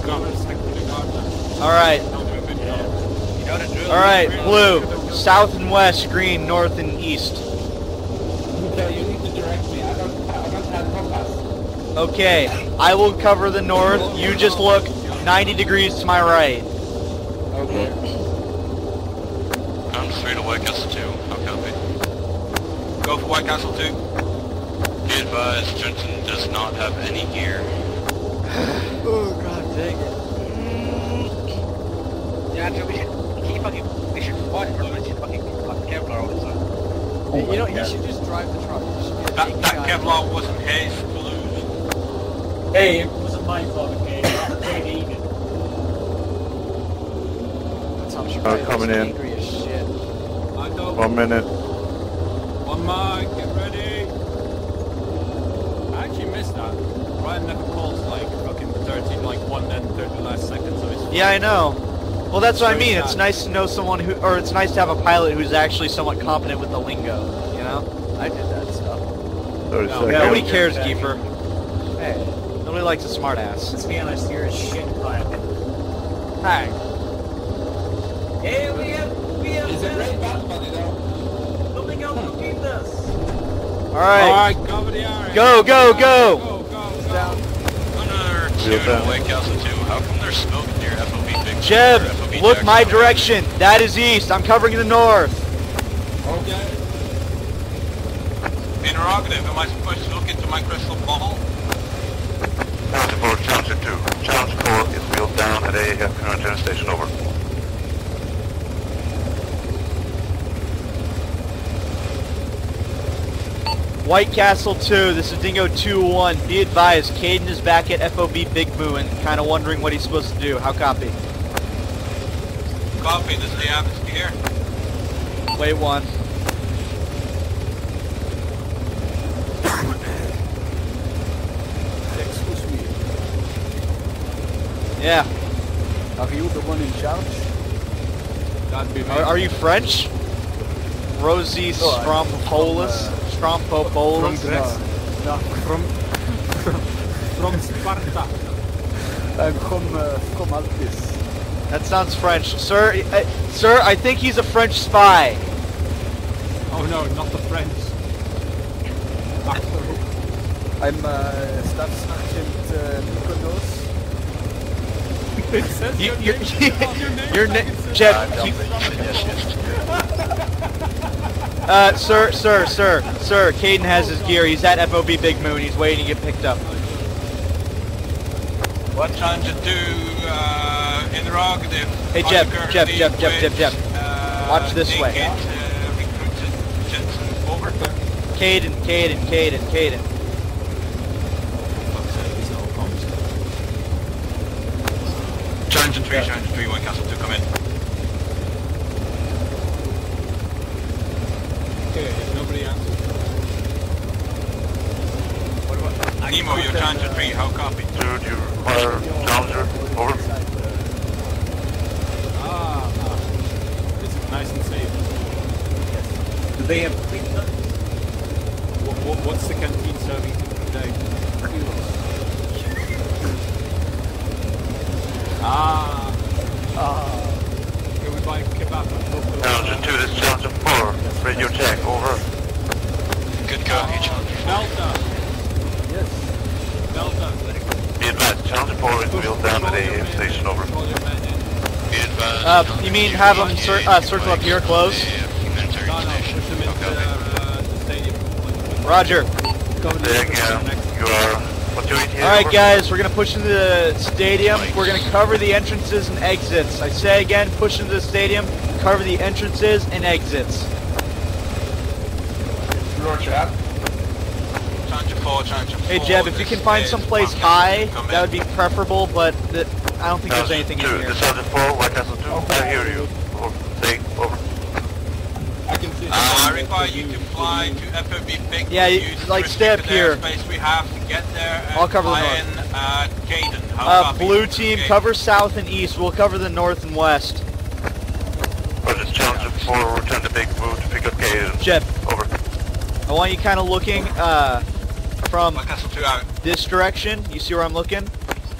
Government sector regardless. All right, Don't do a good job. You know the drill. all right. Blue, south and west. Green, north and east. Okay, you need to direct me. I don't, I don't compass. Okay, I will cover the north. You just look 90 degrees to my right. Okay. I'm straight to White Castle 2. How copy? Go for White Castle 2. Be advised, Jensen does not have any gear. [sighs] Oh god dang it. Mm. Yeah, Andrew, we should keep fucking. We should fight for him. We should fucking fucking Kevlar all the time. Oh hey, you know, he should just drive the truck. He should be a That, that. Kevlar wasn't his to lose. Hey, it wasn't my fault, okay? Hey, David. That's how she Oh, probably coming in. Angry as shit. I don't. One minute. One mic, get ready. I actually missed that. Ryan never calls like fucking 13, like 1 and 30 last seconds of his Yeah, I know. Well, that's what I mean. It's nice to know someone who, or it's nice to have a pilot who's actually somewhat competent with the lingo. You know? I did that stuff. 30 No. Nobody cares, Yeah. Kiefer. Hey, Nobody likes a smartass. Let's be honest, you're a shit pilot. Hi. Hey, we have, we have It's a great battle buddy though. something else to keep this. All right. Alright, cover the area. Go, go, go. Go, go, go. Down. Another Wheel 2 down. to White Castle 2. How come there's smoke near FOB Big Jeb, FOB look Jackson? my direction. That is east. I'm covering the north. Okay. Interrogative, am I supposed to look into my crystal ball? Counter 4, Challenger 2. Challenge 4 is wheeled down at AAF uh, Current Station, over. White Castle 2, this is Dingo 2-1. Be advised, Caden is back at FOB Big Boo and kind of wondering what he's supposed to do. How copy? Copy, this is the atmosphere. Here. Wait one. Excuse me. Yeah. Are you the one in charge? That'd be me. Are, are you French? Rosie Oh, I'm Strompolis? From Strompopolis? Greece. No, From, [laughs] from Sparta. I'm from, uh, from Altis. That sounds French. Sir, uh, sir, I think he's a French spy. Oh no, not the French. Back to the hook. I'm uh, Staff Sergeant uh, Mykonos. It says You, your you're, name on your [laughs] name your tag, na- it says- Jeb, you- uh, sir, sir, sir, sir, Caden has his gear. He's at FOB Big Moo. He's waiting to get picked up. What trying to do, uh, interrogative. Hey, Jeb, Occurred Jeb, in Jeb, Jeb, Jeb, which, Jeb. uh, Watch this way. uh, Jensen over. Caden, Caden, Caden, Caden. Challenge 3, challenge 3, White Castle 2, come in. Okay, if nobody answers. Nemo, you're challenge 3, how copy? Dude, you require Challenger. Over. Ah, ah. This is nice and safe. Yes. Do they have pizza? What, what, what's the canteen serving today? Ah. Ah. Can we buy kebab and local? Challenger 2, this is Challenger 4. Radio check. Over. Good copy, Challenger. Delta. Yes. Delta. Be advised, Challenger 4 is wheeled down at AAF station. Over. Be advised. Uh, you mean have them cir- uh, circle up here close? Humanitarian No, no, station. push them into uh, the stadium. Roger. There you are... You here? Alright guys, we're gonna push into the stadium. We're gonna cover the entrances and exits. I say again, push into the stadium, cover the entrances and exits. Roger that. Challenge 4, challenge 4. Hey Jeb, if you can find this some place high, Castle 2, come that would be preferable, but the, I don't think there's anything 2, in here. this is Challenger 4, White Castle 2. I hear you. Over. Say, over. I can see. Uh, I require you to fly to FOB Big Yeah, you- use like, stay up here. we have to get there and I'll cover the north. in uh, Caden. How Uh, blue team, Okay. cover south and east. We'll cover the north and west. Roger, this is Challenger 4, return to Big Blue to pick up Caden. Jeb, Over. I want you kind of looking uh, from White Castle 2 out. this direction. You see where I'm looking?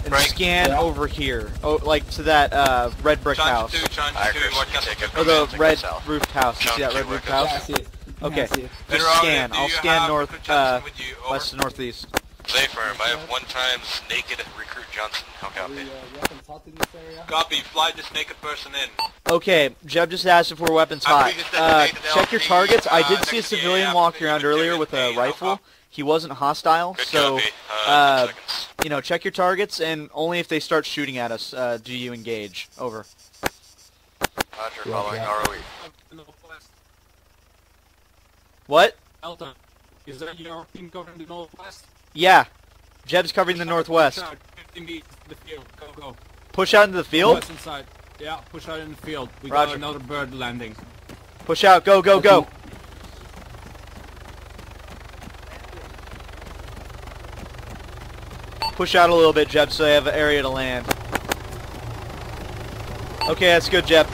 And Break. scan Yeah. over here. Oh, like to that uh, red brick Challenge house. 2, challenge 2, Accuracy, White Castle take 2, it. Or the red south. roofed house. You see that red roofed two, Yeah, I house? see it. Okay. I see it. Just scan. do I'll scan north, uh, Johnson with you? Over. west to northeast. Say firm, I have one times naked recruit Johnson. How copy? we, uh, weapons hot in this area? Copy, fly this naked person in. Okay, Jeb just asked if we're weapons hot. Uh, check your LT, targets. I did see a next to the civilian AF, walk around earlier with a rifle. Copy? He wasn't hostile, Good so copy. Uh, uh, you know, check your targets, and only if they start shooting at us uh, do you engage. Over. Roger, following E. ROE. Northwest. What? Delta. Is that your team covering the northwest? Yeah. Jeb's covering the northwest. Push out, 50 meters to the field. Go, go. Push out into the field. West inside. Yeah, push out in the field. We Roger. got another bird landing. Push out. Go, go, go. Push out a little bit, Jeb, so they have an area to land. Okay, that's good, Jeb.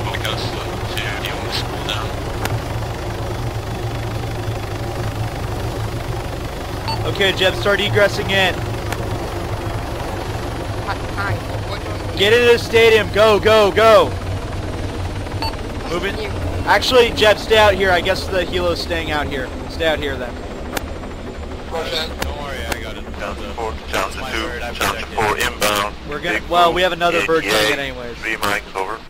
White Castle 2, do you want to school down? Okay, Jeb, start egressing in. Get into the stadium. Go, go, go. Moving. Actually, Jeb, stay out here. I guess the helo's staying out here. Stay out here then. Don't worry, I got it. Challenger 4 to Challenger 2. word, Challenger 4 inbound. We're gonna. Well, we have another bird coming in anyways. Three mics, over.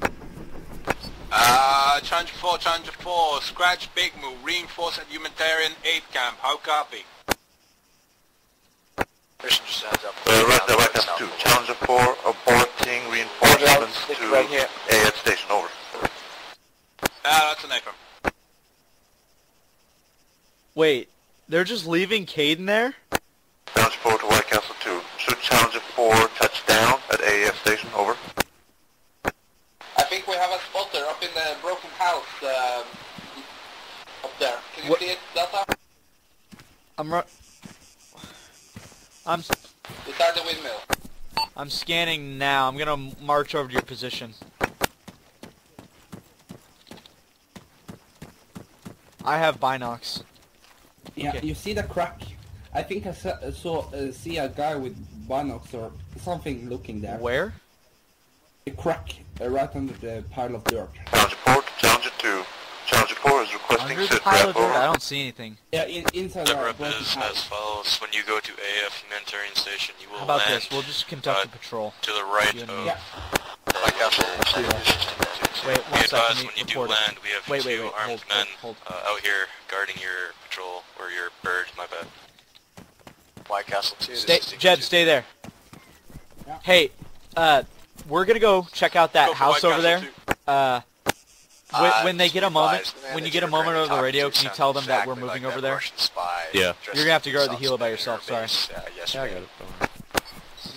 Uh, challenge 4, challenge 4, scratch Big Moo, reinforce at humanitarian aid camp. How copy? Mission just up. Uh, right there, White Castle 2. Challenger 4 aborting reinforcements to right here. AF station, over. Ah, that's an AFM. Wait, they're just leaving Caden there? Challenger 4 to White Castle 2. Should Challenger 4 touch down at AF station, over. I think we have a spotter up in the broken house um, up there. Can you What- see it, Delta? I'm right... I'm Beside the windmill. I'm scanning now. I'm gonna march over to your position. I have binocs. Yeah, Okay. you see the crack? I think I saw, saw uh, see a guy with binocs or something looking there. Where? A crack uh, right under the pile of dirt. Challenger 4 to Challenger 2. Challenger 4 is requesting Under the sit pile rep, of dirt? I don't see anything. Yeah, in, inside The our rep is as house. follows. When you go to AF humanitarian station, you will How about land this? We'll just conduct uh, a patrol. to the right You and of. Yeah. White Castle. Wait, Be one second. advised you when you do land, we have Wait, two wait, wait, armed hold, men hold, Uh, out here guarding your patrol or your bird. My bad. White Castle 2. Stay, Jeb, stay there. Hey, uh, we're gonna go check out that Go house White over there. Castle Uh, when, Uh, when they get a moment, advised, the man when you get a moment over the radio, can you tell them that we're moving like over there? Spy Yeah. You're gonna have to guard the himself helo by yourself, air sorry. base, uh, Yeah, I got it.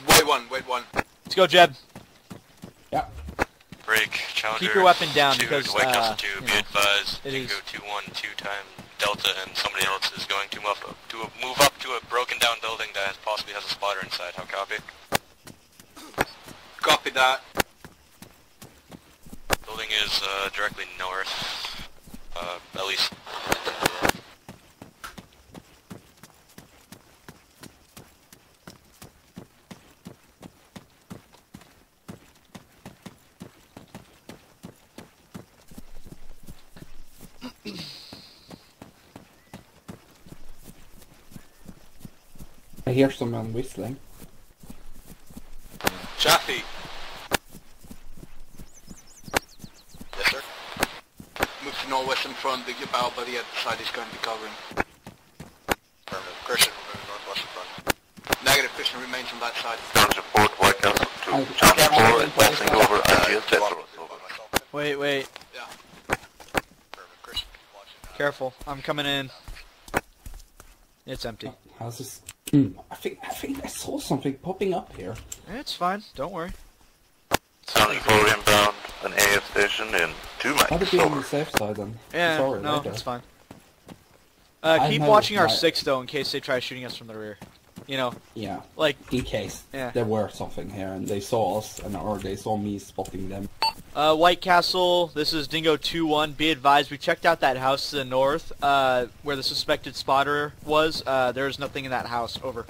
Wait one, wait one. Let's go, Jeb. Break. Challenger. Keep your weapon down two because, to White Castle uh, 2. you Be know, advised. it Dingo is- 2-1 two time Delta and somebody else is going to move up to a, move up to a broken down building that has, possibly has a spotter inside. How copy? Copy that. Building is uh, directly north. Uh, at least. I hear someone whistling. Chaffee. Yes, sir. Move to northwest in front. The bow by the other side is going to be covering. Affirmative. Christian will northwest in front. Negative. Christian remains on that side. Sounds report White Castle 2. I- Challenge I- 4 is passing over IGS Tetros. Over. Wait, wait. Yeah. Affirmative. Christian. Careful. I'm coming in. It's empty. How's this? Hmm, I think I think I saw something popping up here. It's fine. Don't worry. Challenge 4 inbound an AF station in 2 I'd mics. be on the safe side then. Yeah, Sorry, no, later. it's fine. Uh, keep watching our six though, in case they try shooting us from the rear. You know, Yeah, like in case Yeah. there were something here and they saw us and or they saw me spotting them. uh, White Castle. This is Dingo Two One. Be advised, we checked out that house to the north, uh, where the suspected spotter was. Uh, there's nothing in that house. Over.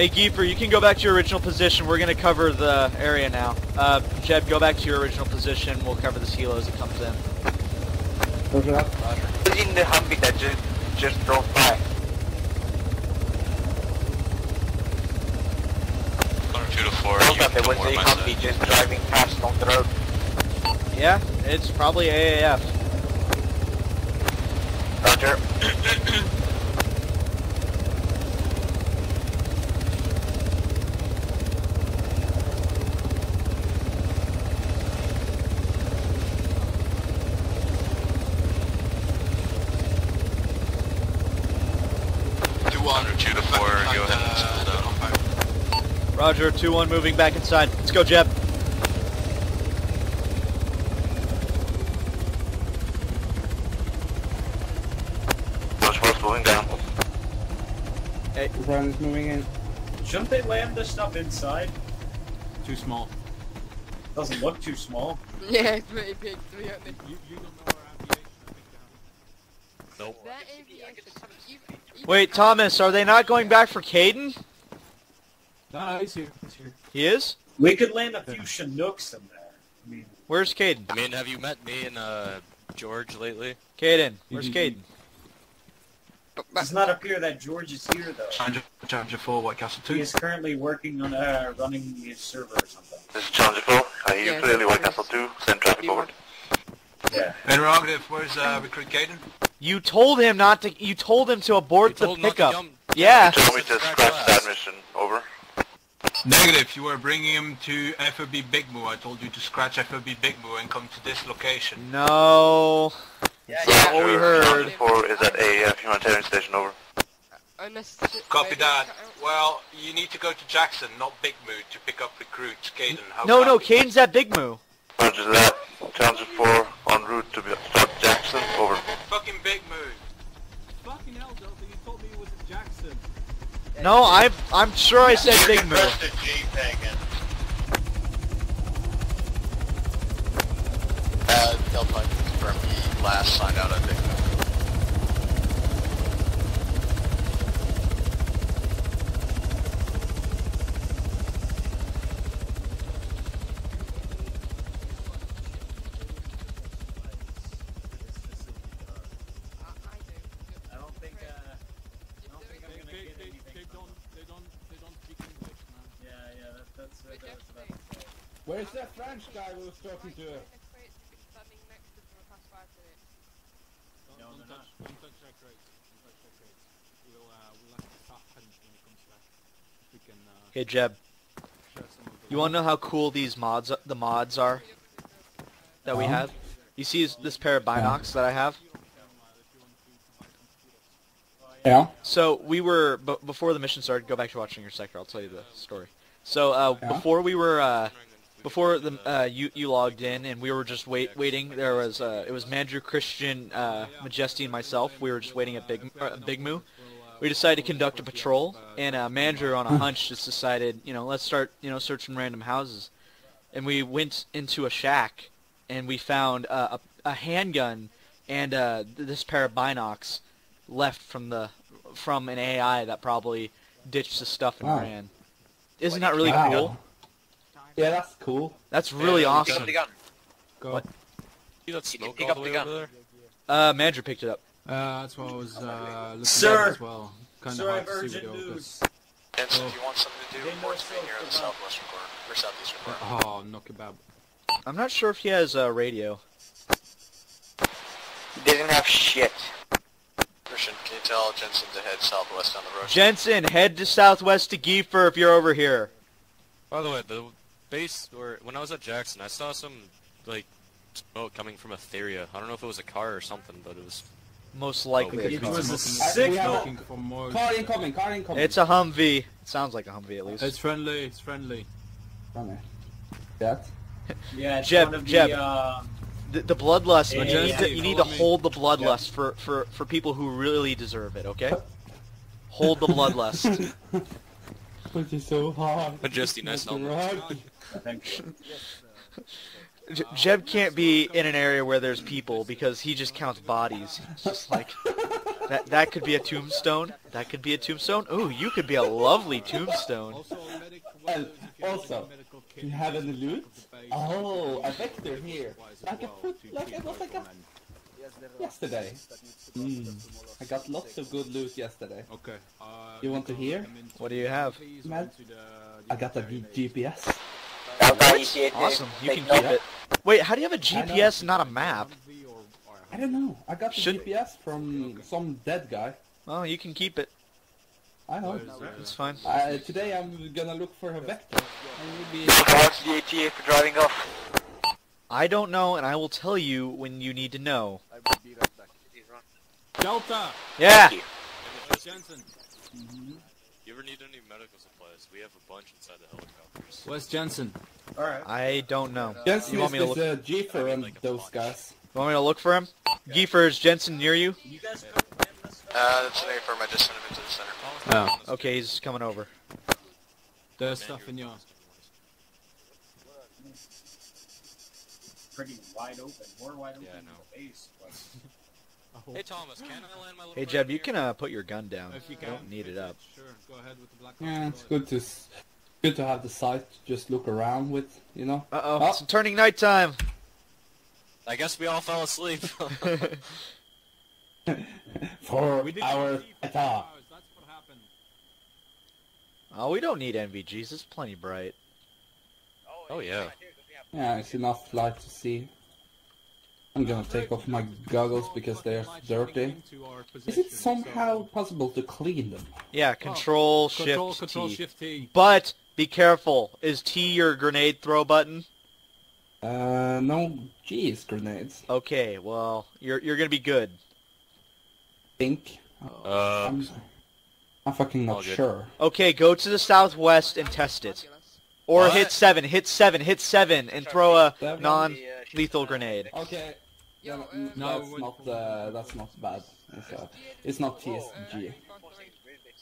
Hey Geeper, you can go back to your original position. We're gonna cover the area now. Uh, Jeb, go back to your original position. We'll cover this helo as it comes in. Roger that. Who's in the Humvee that just, just drove by? Under 2 to 4. Hold up, there was a. Humvee just driving past on the road. Yeah, it's probably AAF. Roger. Two one. Under 2 to 4. Go ahead and settle down. Roger, 2-1 moving back inside. Let's go, Jeb. Challenge 4 is moving down. Brian is moving in. Shouldn't they land this stuff inside? Too small. Doesn't look too small. [laughs] Yeah, it's very big, to be honest. You, you don't know our aviation. I Nope. That aviation, you, you Wait, Thomas, are they not going back for Caden? No, he's here. He's here. He is? We could land a few Chinooks in there. I mean, Where's Caden? I mean, have you met me and uh, George lately? Caden, where's. Caden? it does not appear that George is here though. Challenger, Challenger 4, White Castle 2. He is currently working on uh, running his server or something. This is Challenge 4. I hear you Yeah, clearly. White. Castle 2. Send traffic forward. Yeah. Interrogative, where's uh, recruit Caden? You told him not to. You told him to abort You the told to pickup. jump. Yeah. Tell me to Scratch scratch that mission. Over. Negative, you were bringing him to FOB Big Moo. I told you to scratch FOB Big Moo and come to this location. No. Yeah, yeah. what we heard. Challenge 4 is at AAF uh, Humanitarian Station. Over. Copy maybe that. Well, you need to go to Jackson, not Big Moo, to pick up recruits. Caden, how No, no, copy? Caden's at Big Moo. Roger that. Challenge 4 en route to start Jackson. Over. Fucking Big Moo. Fucking hell, Delta, you told me it was in Jackson. No, I'm. I'm sure I said Big Moo. Uh, Delta confirm the last sign out, think. they, get they, anything they from don't, they don't, they don't speak English, man. Yeah, yeah, that, that's what I was about to say. Where's that French guy we was talking to? Standing next to for the past five minutes. Don't, No, don't touch, that crate. Don't touch that crate. We'll, uh, we'll have to stop when he comes back. We can, uh, Hey Jeb, share some of the you want to know how cool these mods, the mods are that we have? You see this, this pair of binocs that I have? Yeah. So we were b- before the mission started. Go back to watching your sector. I'll tell you the story. So uh, Yeah. before we were uh, before the uh, you you logged in and we were just wait waiting. There was uh, it was Mandrew Christian, uh, Majesty, and myself. We were just waiting at Big uh, Big Moo. We decided to conduct a patrol, and uh, Mandrew on a hunch just decided, you know, let's start, you know, searching random houses. And we went into a shack, and we found uh, a, a handgun and uh, this pair of binocs left from the from an AI that probably ditched the stuff and Wow. ran. Isn't that really Wow. cool? Yeah, that's cool. That's really awesome. Pick up the gun. Go. What? See that Pick- smoke pick all up the the way gun. over there? Uh, Mandrew picked it up. Uh, that's what I was uh, looking Sir! at as well. Kind of Sir, hard I've to see urgent video news. 'cause- Jensen, Oh. if you want something to do, They report know to me here in the southwestern corner, or southeastern corner. Oh, no kebab. I'm not sure if he has a radio. Didn't have shit. Christian, can you tell Jensen to head southwest on the road? Jensen, head to southwest to Giefer if you're over here. By the way, the base, or when I was at Jackson, I saw some, like, smoke coming from Athira. I don't know if it was a car or something, but it was... Most likely. Okay. It was a sick we have- Looking for more. Car incoming, car incoming. It's a Humvee. It sounds like a Humvee at least. It's friendly. It's friendly. Funny. That? Yeah, it's Jeb, one of Jeb. the, uh, The, the bloodlust. Yeah, you, yeah, need yeah. to, you need to me. hold the bloodlust for, for, for people who really deserve it. Okay. Hold the bloodlust. [laughs] But you're so hard. Majesty, nice helmet. Thank you. Jeb can't be in an area where there's people because he just counts bodies. It's just like that. That could be a tombstone. That could be a tombstone. Ooh, you could be a lovely tombstone. Also, medic And you have also, any you have any loot? of the base, Oh, a vector here. supplies as Like a well foot, like it was like a yesterday. Mm. I got lots of good loot yesterday. Okay. Uh, You want to hear? What do you have? please Man, run to the- I got a the G- GPS. Awesome. You can keep it. Wait, how do you have a GPS, not a map? Humvee or- or a I don't know. I got the Should- GPS from some dead guy. Well, you can keep it. I know. It's fine. Uh, today I'm gonna look for a vector. I will Charge the ATA for driving off. I don't know, and I will tell you when you need to know. Delta! Yeah. Hey, Jensen. You ever need any medical supplies? We have a bunch inside the helicopters. Where's Jensen? Alright. I don't know. Jensen You want is me to this look? uh, Giefer I mean, and like a those bunch. guys. You want me to look for him? Giefer, is Jensen near you? You guys Uh, that's an affirm. I just sent him into the center. Oh. Okay, he's coming over. There's stuff in your... pretty wide open. More wide open Yeah, I than know. the base. But Hey Thomas, can I land my little Hey Jeb, you here? can uh, put your gun down. If you You can. don't need it up. Sure, go ahead with the black Yeah, it's good to good to have the sight to just look around with, you know. Uh oh, Oh. it's turning nighttime. I guess we all fell asleep. [laughs] [laughs] For We our attack. hours, That's what happened. oh, we don't need NVGs. It's plenty bright. oh yeah. Yeah, it's enough light to see. I'm gonna take off my goggles because they're dirty. Is it somehow possible to clean them? Yeah, control, shift, Control, control, T. shift T. But be careful. Is T your grenade throw button? Uh, no, geez, grenades. Okay, well, you're you're gonna be good. Think. Uh, I'm, I'm fucking not sure. Okay, go to the southwest and test it. Or What? hit seven, hit seven, hit seven, and throw a non-lethal grenade. Okay. Yo, then, uh, No, that's not uh, that's not bad. It's, uh, it's not TSG.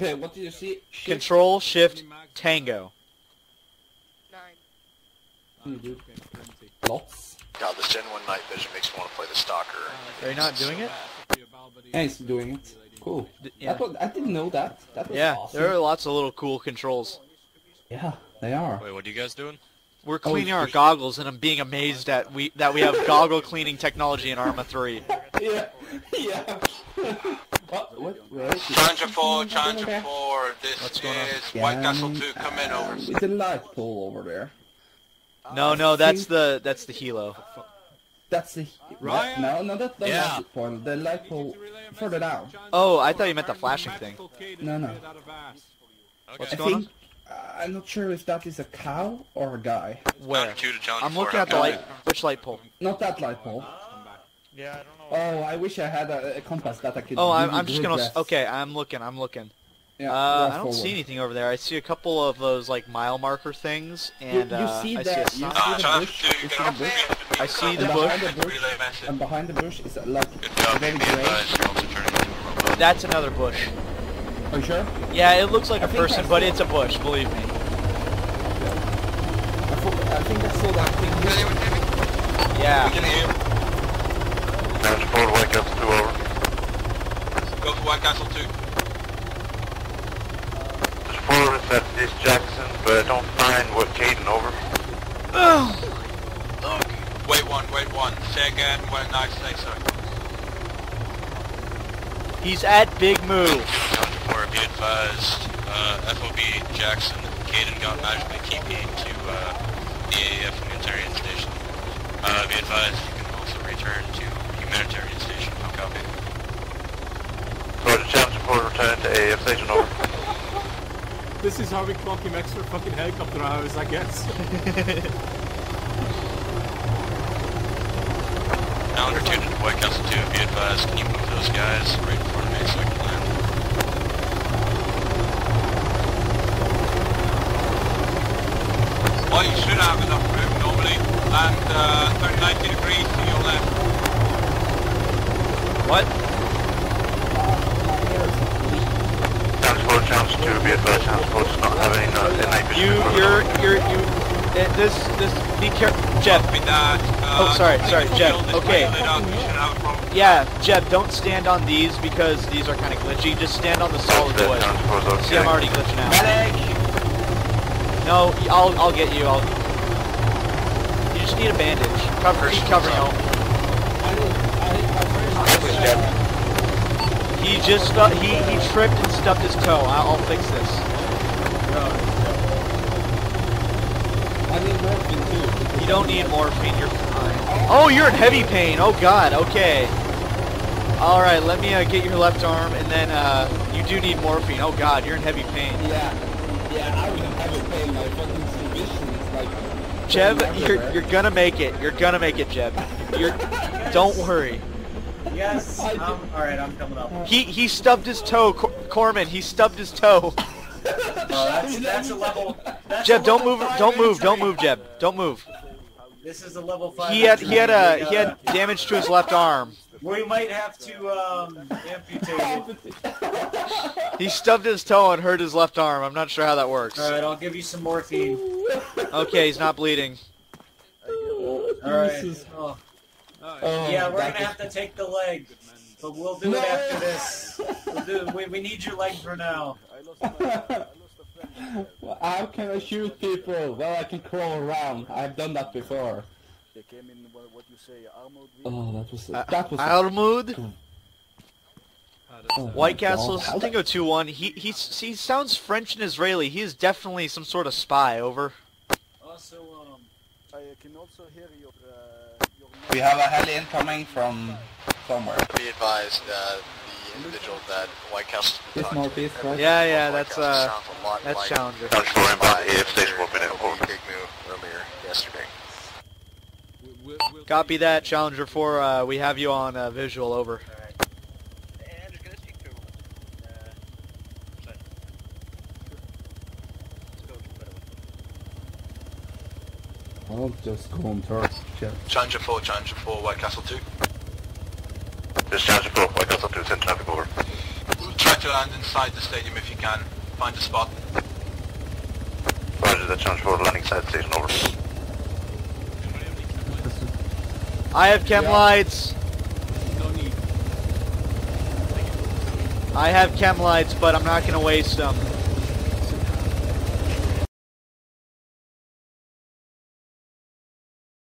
Okay, what did you see? Shift. Control, shift, tango. Nine. Hmm, dude. Okay, plenty. Lots. God, this Gen 1 night vision makes me want to play the Stalker. Are you not doing it? Yeah, he's doing it. Cool. D- yeah. That was, I didn't know that. That was Yeah, awesome. there are lots of little cool controls. Yeah, they are. Wait, what are you guys doing? We're cleaning our goggles, and I'm being amazed at we that we have goggle cleaning technology in Arma 3. [laughs] yeah, yeah. What? What? Where is? Challenger 4, Challenger 4, this What's going on? is White Castle 2, come in over. It's a light pole over there. No, no, that's the that's the helo. That's the Ryan? no, no, that's the Yeah. light pole. The light pole further down. Oh, I thought you meant the flashing thing. No, no. What's I going think uh, I'm not sure if that is a cow or a guy. Where? Two to Challenger I'm looking at the light. Which light pole? Not that light pole. Yeah, I don't know. Oh, I wish I had a, a compass that I could. Oh, I'm, I'm just gonna. progress. Okay, I'm looking. I'm looking. Yeah, uh, I don't forward. see anything over there. I see a couple of those like mile marker things, and you uh, see I that- see a you see the bush? You see the bush? I see the bush. Behind the bush, and behind the bush is like very gray. That's another bush. Are you sure? Yeah, it looks like I a person, but it's a bush. Believe me. I, thought, I think I saw that thing. Yeah. We can hear you. Challenger 4, White Castle 2, over. Go for White Castle 2. There's four is at this Jackson, but I don't find what Caden, over. Wait one, wait one. Say again, when I say so. He's at Big Moo. Challenger 4, be advised, uh, FOB Jackson, Caden got magically TP'd to uh, the AAF humanitarian station. Uh, be advised, you can also return to humanitarian station. No copy. Roger, Challenger 4, return to AF station, over. This is how we clock him extra fucking helicopter hours, I guess. [laughs] Challenger 2 to White Castle 2, be advised, can you move those guys right in front of me so I can land? Well, you should have enough room normally. And uh, 30, 90 degrees to your left. What? Challenger 4, Challenger 2, be advised, Challenger 4 does not have any uh, night vision. You, in you're, you're, you. Uh, this, this. Be careful, Jeb. Copy that. Oh, Uh, sorry, sorry, the Jeb. Okay. lit up. You shouldn't have a problem. Yeah, Jeb, don't stand on these because these are kind of glitchy. Just stand on the solid wood. Challenger 4 is okay. See, I'm already glitching out. No, I'll, I'll get you. I'll. You just need a bandage. Cover, keep covering him. He just, stu- he, he tripped and stubbed his toe. I'll, I'll fix this. I need morphine too. You don't need morphine. You're fine. Oh, you're in heavy pain. Oh God. Okay. All right. Let me uh, get your left arm, and then uh, you do need morphine. Oh God, you're in heavy pain. Yeah, yeah, I will have a pain. My fucking vision is like. Jeb, you're you're gonna make it. You're gonna make it, Jeb. You're. Don't worry. Yes, [laughs] I'm, alright, I'm coming up. He he stubbed his toe, Cor- Corman. He stubbed his toe. [laughs] Oh, that's, that's a level. That's Jeb, a don't move. Don't move. Don't move, Jeb. Don't move. This is a level five. He had he had a he uh, had damage to his left arm. We might have to um, amputate it. He stubbed his toe and hurt his left arm. I'm not sure how that works. Alright, I'll give you some morphine. Okay, he's not bleeding. Alright. Jesus. Oh. Oh, yeah, we're gonna was- have to take the leg. But we'll do No. it after this. We'll do, we, we need your leg for now. [laughs] Well, How can I shoot people? Well, I can crawl around. I've done that before. They came in what, what you say, armored Oh, that was Uh, that was. Almud, oh White Castle, God. Stingo 2-1. He, he, he sounds French and Israeli. He is definitely some sort of spy, over. Also, um, I can also hear your, uh, your We have a heli incoming from somewhere. Be advised, uh, the individual that White Castle This northeast, right? Yeah, yeah, that's, uh, that's Challenger. Challenger 4 inbound AF station, one minute, over. Big Moo earlier yesterday. Copy that, Challenger 4. Uh, we have you on uh, visual, over. I'll just go on towards Jeff. Challenger 4, Challenger 4, White Castle 2. This is Challenger 4, White Castle 2, send traffic over. Try to land inside the stadium if you can. Find a spot. Roger, that Challenger 4, landing side station, over. I have chem lights. No need. I have chem lights, but I'm not going to waste them.